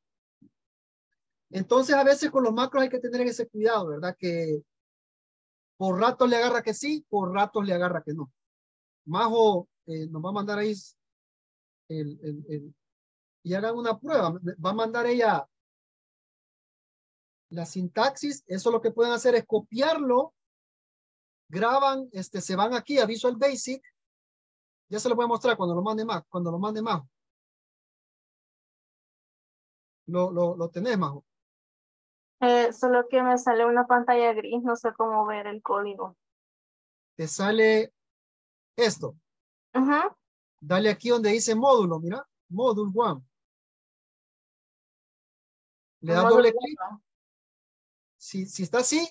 [SPEAKER 1] Entonces a veces con los macros hay que tener ese cuidado, ¿verdad? Que por ratos le agarra que sí, por ratos le agarra que no. Majo eh, nos va a mandar ahí el, el, el, y hagan una prueba. Va a mandar ella la sintaxis. Eso lo que pueden hacer es copiarlo. Graban, este, se van aquí a Visual Basic. Ya se lo voy a mostrar cuando lo mande más, cuando lo mande más. Lo, lo, lo tenés, Majo.
[SPEAKER 2] Eh, solo que me sale una pantalla gris, no sé cómo ver el código.
[SPEAKER 1] Te sale esto. Dale aquí donde dice módulo, mira, módulo one. Le das doble clic. Si, si está así,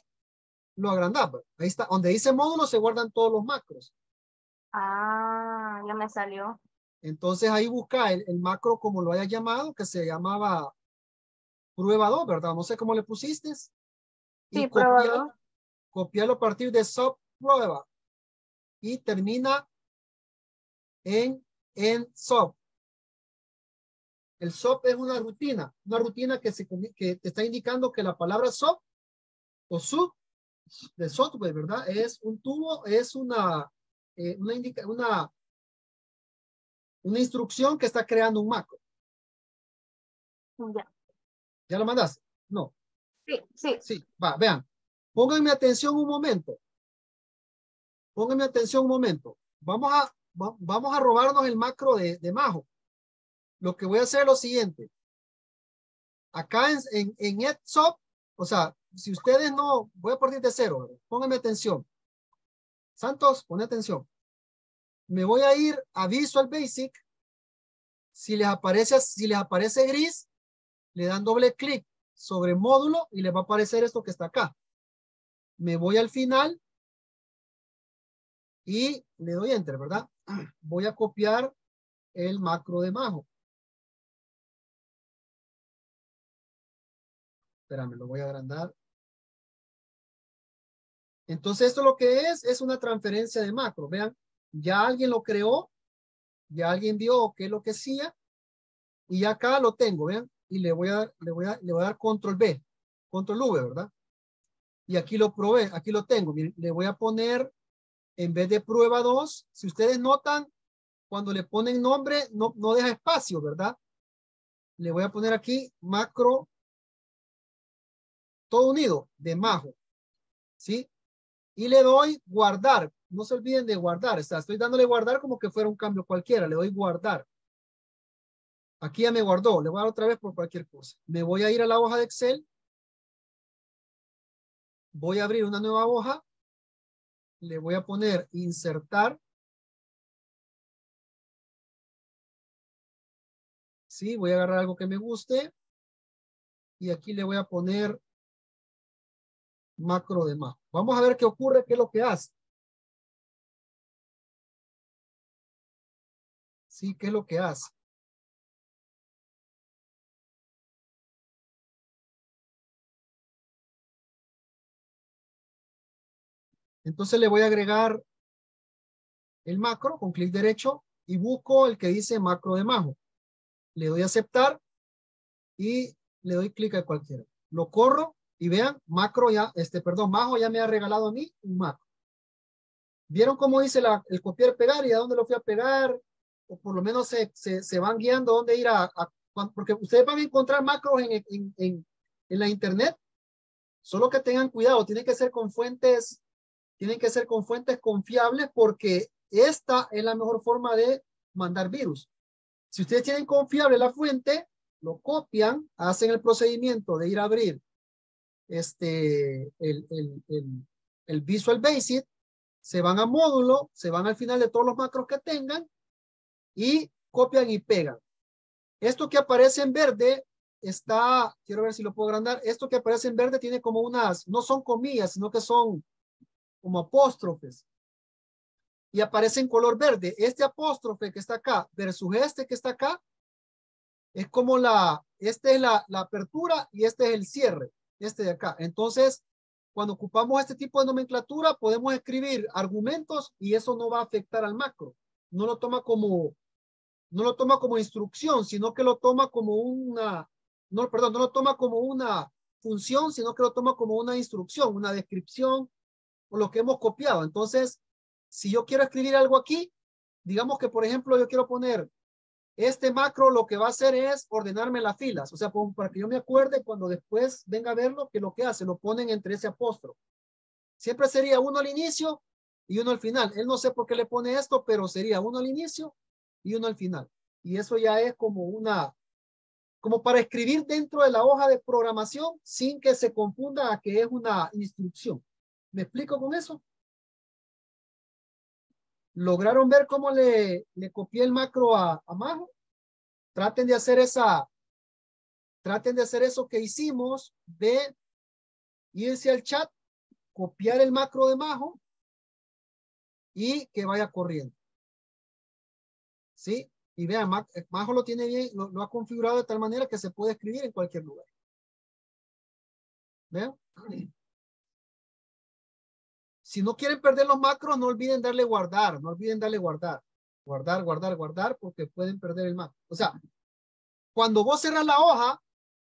[SPEAKER 1] lo agrandás. pues. Ahí está. Donde dice módulo se guardan todos los macros.
[SPEAKER 2] Ah, ya me salió.
[SPEAKER 1] Entonces ahí busca el, el macro como lo hayas llamado, que se llamaba prueba 2, ¿verdad? No sé cómo le pusiste. Y
[SPEAKER 2] Sí, prueba
[SPEAKER 1] copialo a partir de sub prueba. Y termina en, en sub. El SOP es una rutina, una rutina que, se, que te está indicando que la palabra SOP o sub de software, ¿verdad? Es un tubo, es una, eh, una, indica, una, una instrucción que está creando un macro.
[SPEAKER 2] Ya.
[SPEAKER 1] ¿Ya lo mandaste? No.
[SPEAKER 2] Sí, sí.
[SPEAKER 1] Sí, va, vean. Pónganme atención un momento. Pónganme atención un momento. Vamos a, va- vamos a robarnos el macro de, de Majo. Lo que voy a hacer es lo siguiente. Acá en, en, en EdSop, o sea, si ustedes no, voy a partir de cero. Pónganme atención. Santos, pon atención. Me voy a ir a Visual Basic. Si les aparece, si les aparece gris, le dan doble clic sobre módulo y les va a aparecer esto que está acá. Me voy al final y le doy enter, ¿verdad? [CLEARS THROAT] Voy a copiar el macro de Majo. Espérame, lo voy a agrandar. Entonces esto lo que es, es una transferencia de macro. Vean, ya alguien lo creó, ya alguien vio qué es lo que hacía y acá lo tengo, vean, y le voy a dar, le voy a, le voy a dar control B, control V, ¿verdad? Y aquí lo probé, aquí lo tengo. Le voy a poner, en vez de prueba 2, si ustedes notan, cuando le ponen nombre, no, no deja espacio, ¿verdad? Le voy a poner aquí macro, todo unido, de Majo, ¿sí? Y le doy guardar. No se olviden de guardar. O estoy dándole guardar como que fuera un cambio cualquiera. Le doy guardar. Aquí ya me guardó. Le voy a dar otra vez por cualquier cosa. Me voy a ir a la hoja de Excel. Voy a abrir una nueva hoja. Le voy a poner insertar. Sí, voy a agarrar algo que me guste. Y aquí le voy a poner macro de Majo. Vamos a ver qué ocurre, qué es lo que hace. Sí, qué es lo que hace. Entonces le voy a agregar el macro con clic derecho y busco el que dice macro de Majo. Le doy a aceptar y le doy clic a cualquiera. Lo corro Y vean, macro ya, este, perdón, Majo ya me ha regalado a mí un macro. ¿Vieron cómo dice la, el copiar pegar y a dónde lo fui a pegar? O por lo menos se, se, se van guiando dónde ir a, a, porque ustedes van a encontrar macros en, en, en, en la internet. Solo que tengan cuidado, tienen que ser con fuentes, tienen que ser con fuentes confiables porque esta es la mejor forma de mandar virus. Si ustedes tienen confiable la fuente, lo copian, hacen el procedimiento de ir a abrir este, el, el, el, el Visual Basic, se van a módulo, se van al final de todos los macros que tengan y copian y pegan. Esto que aparece en verde está, quiero ver si lo puedo agrandar, esto que aparece en verde tiene como unas, no son comillas, sino que son como apóstrofes. Y aparece en color verde. Este apóstrofe que está acá versus este que está acá, es como la, este es la, la apertura y este es el cierre, este de acá. Entonces, cuando ocupamos este tipo de nomenclatura, podemos escribir argumentos y eso no va a afectar al macro. No lo toma como, no lo toma como instrucción, sino que lo toma como una, no, perdón, no lo toma como una función, sino que lo toma como una instrucción, una descripción o lo que hemos copiado. Entonces, si yo quiero escribir algo aquí, digamos que, por ejemplo, yo quiero poner este macro, lo que va a hacer es ordenarme las filas. O sea, para que yo me acuerde cuando después venga a verlo, que lo que hace, lo ponen entre ese apóstrofe. Siempre sería uno al inicio y uno al final. Él no sé por qué le pone esto, pero sería uno al inicio y uno al final. Y eso ya es como una, como para escribir dentro de la hoja de programación sin que se confunda a que es una instrucción. ¿Me explico con eso? ¿Lograron ver cómo le, le copié el macro a, a Majo? Traten de hacer esa, traten de hacer eso que hicimos de irse al chat, copiar el macro de Majo y que vaya corriendo. ¿Sí? Y vean, Majo lo tiene bien, lo, lo, ha configurado de tal manera que se puede escribir en cualquier lugar. ¿Vean? Si no quieren perder los macros, no olviden darle guardar, no olviden darle guardar. Guardar, guardar, guardar, porque pueden perder el macro. O sea, cuando vos cerras la hoja,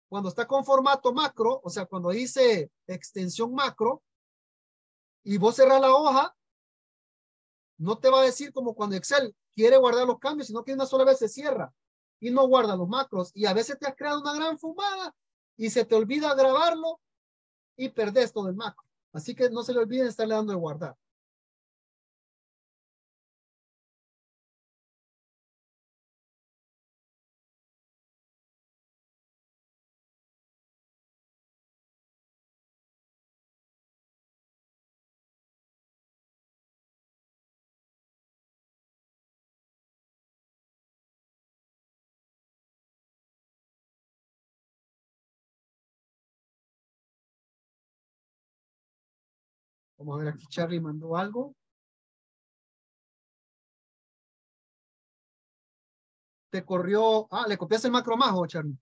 [SPEAKER 1] cuando está con formato macro, o sea, cuando dice extensión macro, y vos cerras la hoja, no te va a decir como cuando Excel quiere guardar los cambios, sino que una sola vez se cierra y no guarda los macros. Y a veces te has creado una gran fumada y se te olvida grabarlo y perdés todo el macro. Así que no se le olviden estarle dando de guardar. Vamos a ver aquí, Charlie mandó algo. Te corrió, ah, le copiaste el macro majo, Charlie.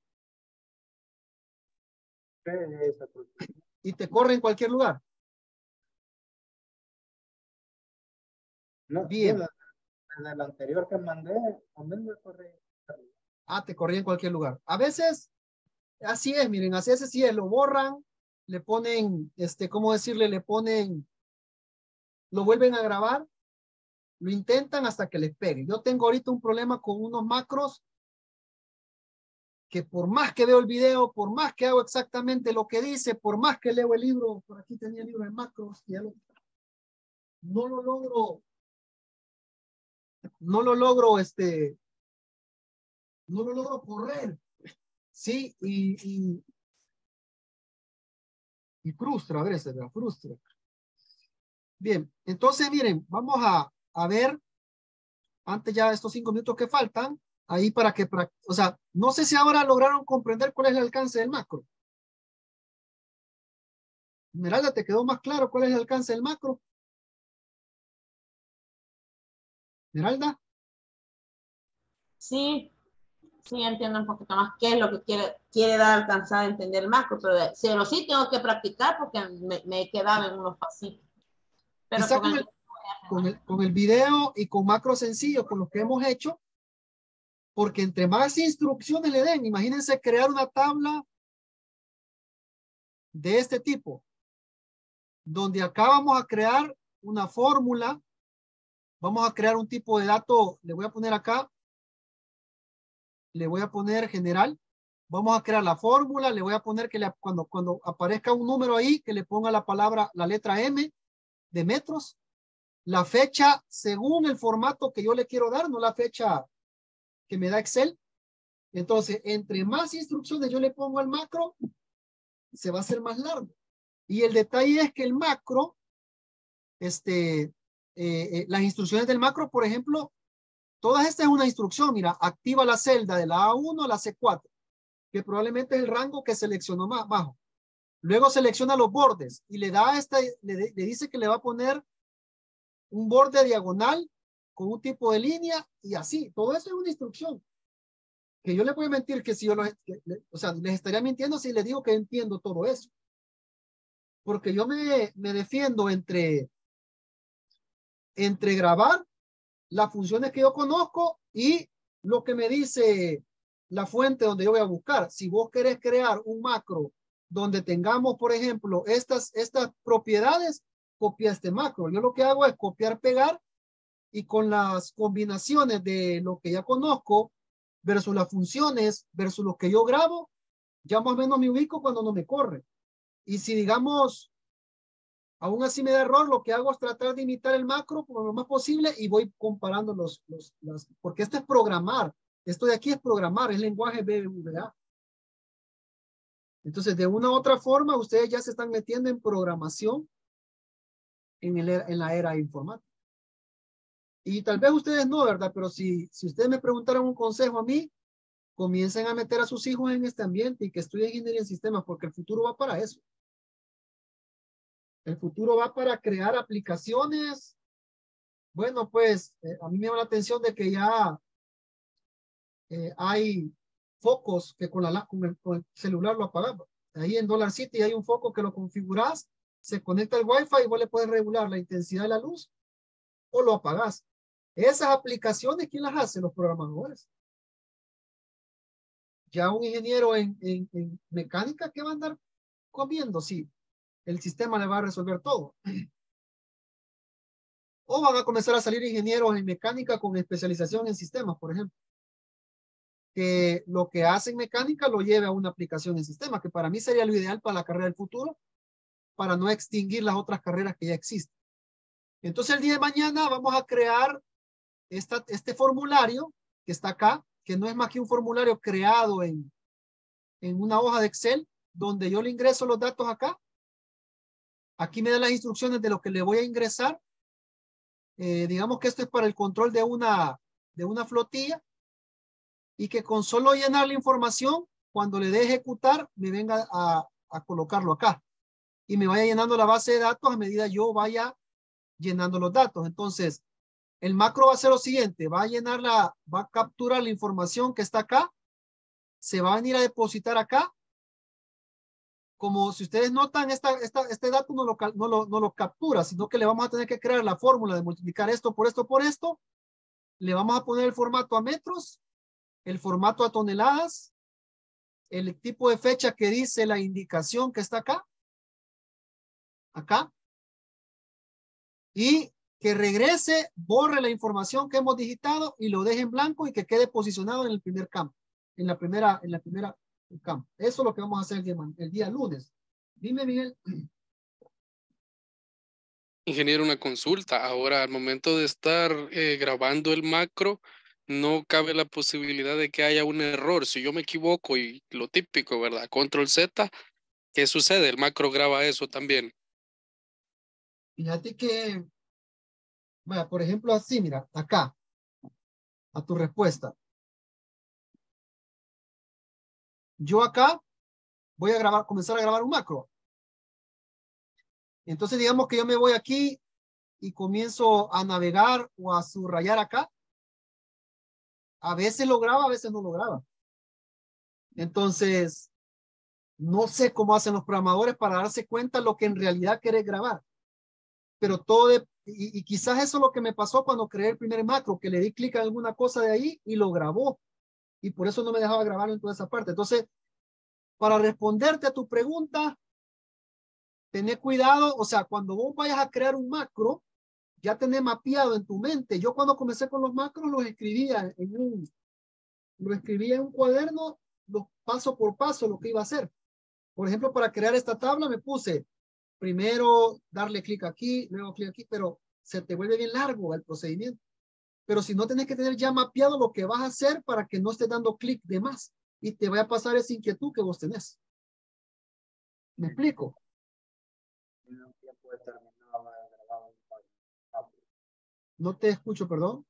[SPEAKER 1] Y te corre en cualquier lugar.
[SPEAKER 3] No,
[SPEAKER 1] Bien.
[SPEAKER 3] En el anterior que mandé, también me corrí.
[SPEAKER 1] Ah, te corría en cualquier lugar. A veces, así es, miren, así es, así es, lo borran, le ponen, este, ¿cómo decirle? Le ponen, lo vuelven a grabar, lo intentan hasta que les pegue. Yo tengo ahorita un problema con unos macros que por más que veo el video, por más que hago exactamente lo que dice, por más que leo el libro, por aquí tenía el libro de macros, ya lo, no lo logro, no lo logro, este, no lo logro correr, sí, y, y, y frustra a veces, ¿verdad? Frustra. Bien, entonces miren, vamos a, a ver, antes ya estos cinco minutos que faltan, ahí para que, o sea, no sé si ahora lograron comprender cuál es el alcance del macro. Esmeralda, ¿te quedó más claro cuál es el alcance del macro? Esmeralda.
[SPEAKER 4] Sí, sí entiendo un poquito más qué es lo que quiere, quiere dar alcanzar a entender el macro, pero, pero sí tengo que practicar porque me, me he quedado en unos pasitos. Pero con
[SPEAKER 1] con
[SPEAKER 4] el-
[SPEAKER 1] con, el, con el video y con macros sencillos, con los que hemos hecho, porque entre más instrucciones le den, imagínense crear una tabla de este tipo, donde acá vamos a crear una fórmula, vamos a crear un tipo de dato, le voy a poner acá, le voy a poner general, vamos a crear la fórmula, le voy a poner que le, cuando, cuando aparezca un número ahí, que le ponga la palabra, la letra M de metros, la fecha según el formato que yo le quiero dar, no la fecha que me da Excel. Entonces, entre más instrucciones yo le pongo al macro, se va a hacer más largo. Y el detalle es que el macro, este, eh, eh, las instrucciones del macro, por ejemplo, todas estas es una instrucción, mira, activa la celda de la A1 a la C4, que probablemente es el rango que seleccionó más bajo. Luego selecciona los bordes y le da esta, le, le dice que le va a poner un borde diagonal con un tipo de línea y así. Todo eso es una instrucción. Que yo le voy a mentir que si yo lo, o sea, les estaría mintiendo si les digo que entiendo todo eso. Porque yo me, me defiendo entre, entre grabar las funciones que yo conozco y lo que me dice la fuente donde yo voy a buscar. Si vos querés crear un macro donde tengamos, por ejemplo, estas, estas propiedades, copia este macro. Yo lo que hago es copiar, pegar y con las combinaciones de lo que ya conozco versus las funciones versus lo que yo grabo, ya más o menos me ubico cuando no me corre. Y si digamos, aún así me da error, lo que hago es tratar de imitar el macro por lo más posible y voy comparando los, los las, porque esto es programar. Esto de aquí es programar, es lenguaje BBVA. Entonces, de una u otra forma, ustedes ya se están metiendo en programación en, el, en la era informática. Y tal vez ustedes no, ¿verdad? Pero si, si ustedes me preguntaran un consejo a mí, comiencen a meter a sus hijos en este ambiente y que estudien ingeniería en sistemas, porque el futuro va para eso. El futuro va para crear aplicaciones. Bueno, pues eh, a mí me llama la atención de que ya eh, hay focos que con, la, con, el, con el celular lo apagamos. Ahí en Dollar City hay un foco que lo configuras se conecta el Wi-Fi y vos le puedes regular la intensidad de la luz o lo apagas. Esas aplicaciones, ¿quién las hace? Los programadores. Ya un ingeniero en, mecánica, ¿qué va a andar comiendo? Si el sistema le va a resolver todo. O van a comenzar a salir ingenieros en mecánica con especialización en sistemas, por ejemplo. Que lo que hacen mecánica lo lleve a una aplicación en sistemas, que para mí sería lo ideal para la carrera del futuro, para no extinguir las otras carreras que ya existen. Entonces el día de mañana vamos a crear esta, este formulario que está acá, que no es más que un formulario creado en, en una hoja de Excel, donde yo le ingreso los datos acá. Aquí me da las instrucciones de lo que le voy a ingresar. Eh, digamos que esto es para el control de una, de una flotilla y que con solo llenar la información, cuando le dé ejecutar, me venga a, colocarlo acá y me vaya llenando la base de datos a medida yo vaya llenando los datos. Entonces, el macro va a ser lo siguiente, va a llenar la, va a capturar la información que está acá, se va a venir a depositar acá. Como si ustedes notan, esta, esta, este dato no lo, no, lo, no lo captura, sino que le vamos a tener que crear la fórmula de multiplicar esto por esto por esto. Le vamos a poner el formato a metros, el formato a toneladas, el tipo de fecha que dice la indicación que está acá acá, y que regrese, borre la información que hemos digitado y lo deje en blanco y que quede posicionado en el primer campo, en la primera, en la primera campo. Eso es lo que vamos a hacer el día, el día lunes. Dime, Miguel.
[SPEAKER 5] Ingeniero, una consulta. Ahora, al momento de estar eh, grabando el macro, no cabe la posibilidad de que haya un error. Si yo me equivoco y lo típico, ¿verdad? Control Z, ¿qué sucede? El macro graba eso también.
[SPEAKER 1] Fíjate que, bueno, por ejemplo, así, mira, acá, a tu respuesta. Yo acá voy a grabar, comenzar a grabar un macro. Entonces, digamos que yo me voy aquí y comienzo a navegar o a subrayar acá. A veces lo graba, a veces no lo graba. Entonces, no sé cómo hacen los programadores para darse cuenta lo que en realidad querés grabar pero todo de, y, quizás eso es lo que me pasó cuando creé el primer macro, que le di clic a alguna cosa de ahí y lo grabó. Y por eso no me dejaba grabar en toda esa parte. Entonces, para responderte a tu pregunta, tené cuidado, o sea, cuando vos vayas a crear un macro, ya tenés mapeado en tu mente. Yo cuando comencé con los macros los escribía en un, lo escribía en un cuaderno, los paso por paso lo que iba a hacer. Por ejemplo, para crear esta tabla me puse primero darle clic aquí, luego clic aquí, pero se te vuelve bien largo el procedimiento. Pero si no tenés que tener ya mapeado lo que vas a hacer para que no estés dando clic de más y te vaya a pasar esa inquietud que vos tenés. ¿Me explico? No te escucho, perdón.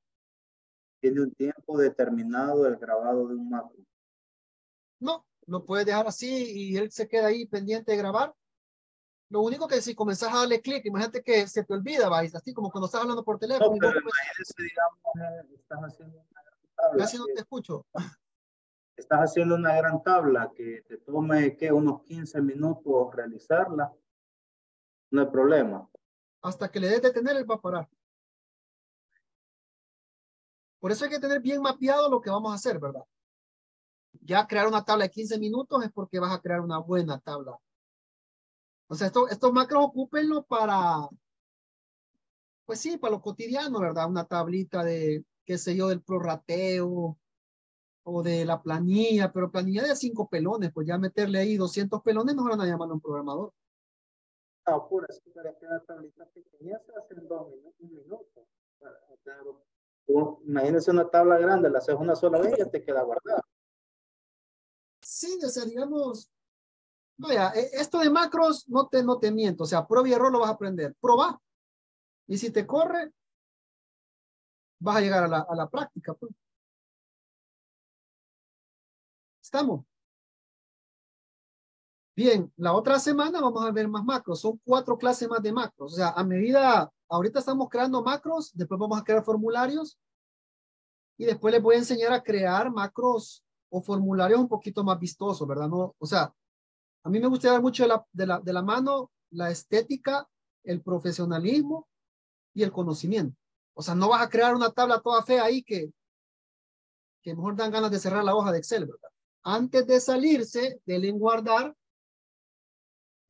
[SPEAKER 3] Tiene un tiempo determinado el grabado de un macro.
[SPEAKER 1] No, lo puedes dejar así y él se queda ahí pendiente de grabar. Lo único que si comenzás a darle clic, imagínate que se te olvida, vais, así como cuando estás hablando por teléfono.
[SPEAKER 3] No, pero imagínese, digamos, estás haciendo una gran tabla.
[SPEAKER 1] Casi no te escucho.
[SPEAKER 3] Estás haciendo una gran tabla que te tome, ¿qué? Unos 15 minutos realizarla. No hay problema.
[SPEAKER 1] Hasta que le des de tener, él va a parar. Por eso hay que tener bien mapeado lo que vamos a hacer, ¿verdad? Ya crear una tabla de 15 minutos es porque vas a crear una buena tabla. O sea, esto, estos macros ocúpenlo para, pues sí, para lo cotidiano, ¿verdad? Una tablita de, qué sé yo, del prorrateo o de la planilla, pero planilla de cinco pelones, pues ya meterle ahí 200 pelones no van a llamar a un programador.
[SPEAKER 3] No, pura, para que tablita pequeña se hace en dos minutos, un minuto. Claro, imagínese una tabla grande, la haces una sola vez y ya te queda guardada.
[SPEAKER 1] Sí, o sea, digamos, e, esto de macros no te, no te miento, o sea, prueba y error lo vas a aprender. Proba. Y si te corre, vas a llegar a la, a la práctica. Pues. ¿Estamos? Bien, la otra semana vamos a ver más macros. Son cuatro clases más de macros. O sea, a medida, ahorita estamos creando macros, después vamos a crear formularios y después les voy a enseñar a crear macros o formularios un poquito más vistosos, ¿verdad? No, o sea, a mí me gustaría mucho de la, mano la estética, el profesionalismo y el conocimiento. O sea, no vas a crear una tabla toda fea ahí que, que mejor dan ganas de cerrar la hoja de Excel, ¿verdad? Antes de salirse, denle guardar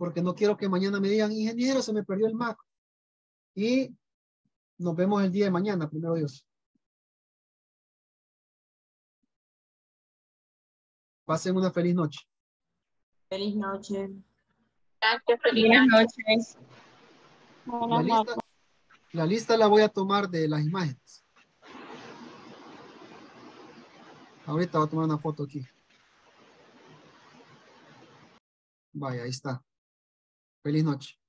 [SPEAKER 1] porque no quiero que mañana me digan, ingeniero, se me perdió el Mac. Y nos vemos el día de mañana, primero Dios. Pasen una feliz noche.
[SPEAKER 4] Feliz noche.
[SPEAKER 2] Gracias, feliz
[SPEAKER 6] Buenas
[SPEAKER 2] noche.
[SPEAKER 6] noches.
[SPEAKER 1] La lista, la lista la voy a tomar de las imágenes. Ahorita voy a tomar una foto aquí. Vaya, ahí está. Feliz noche.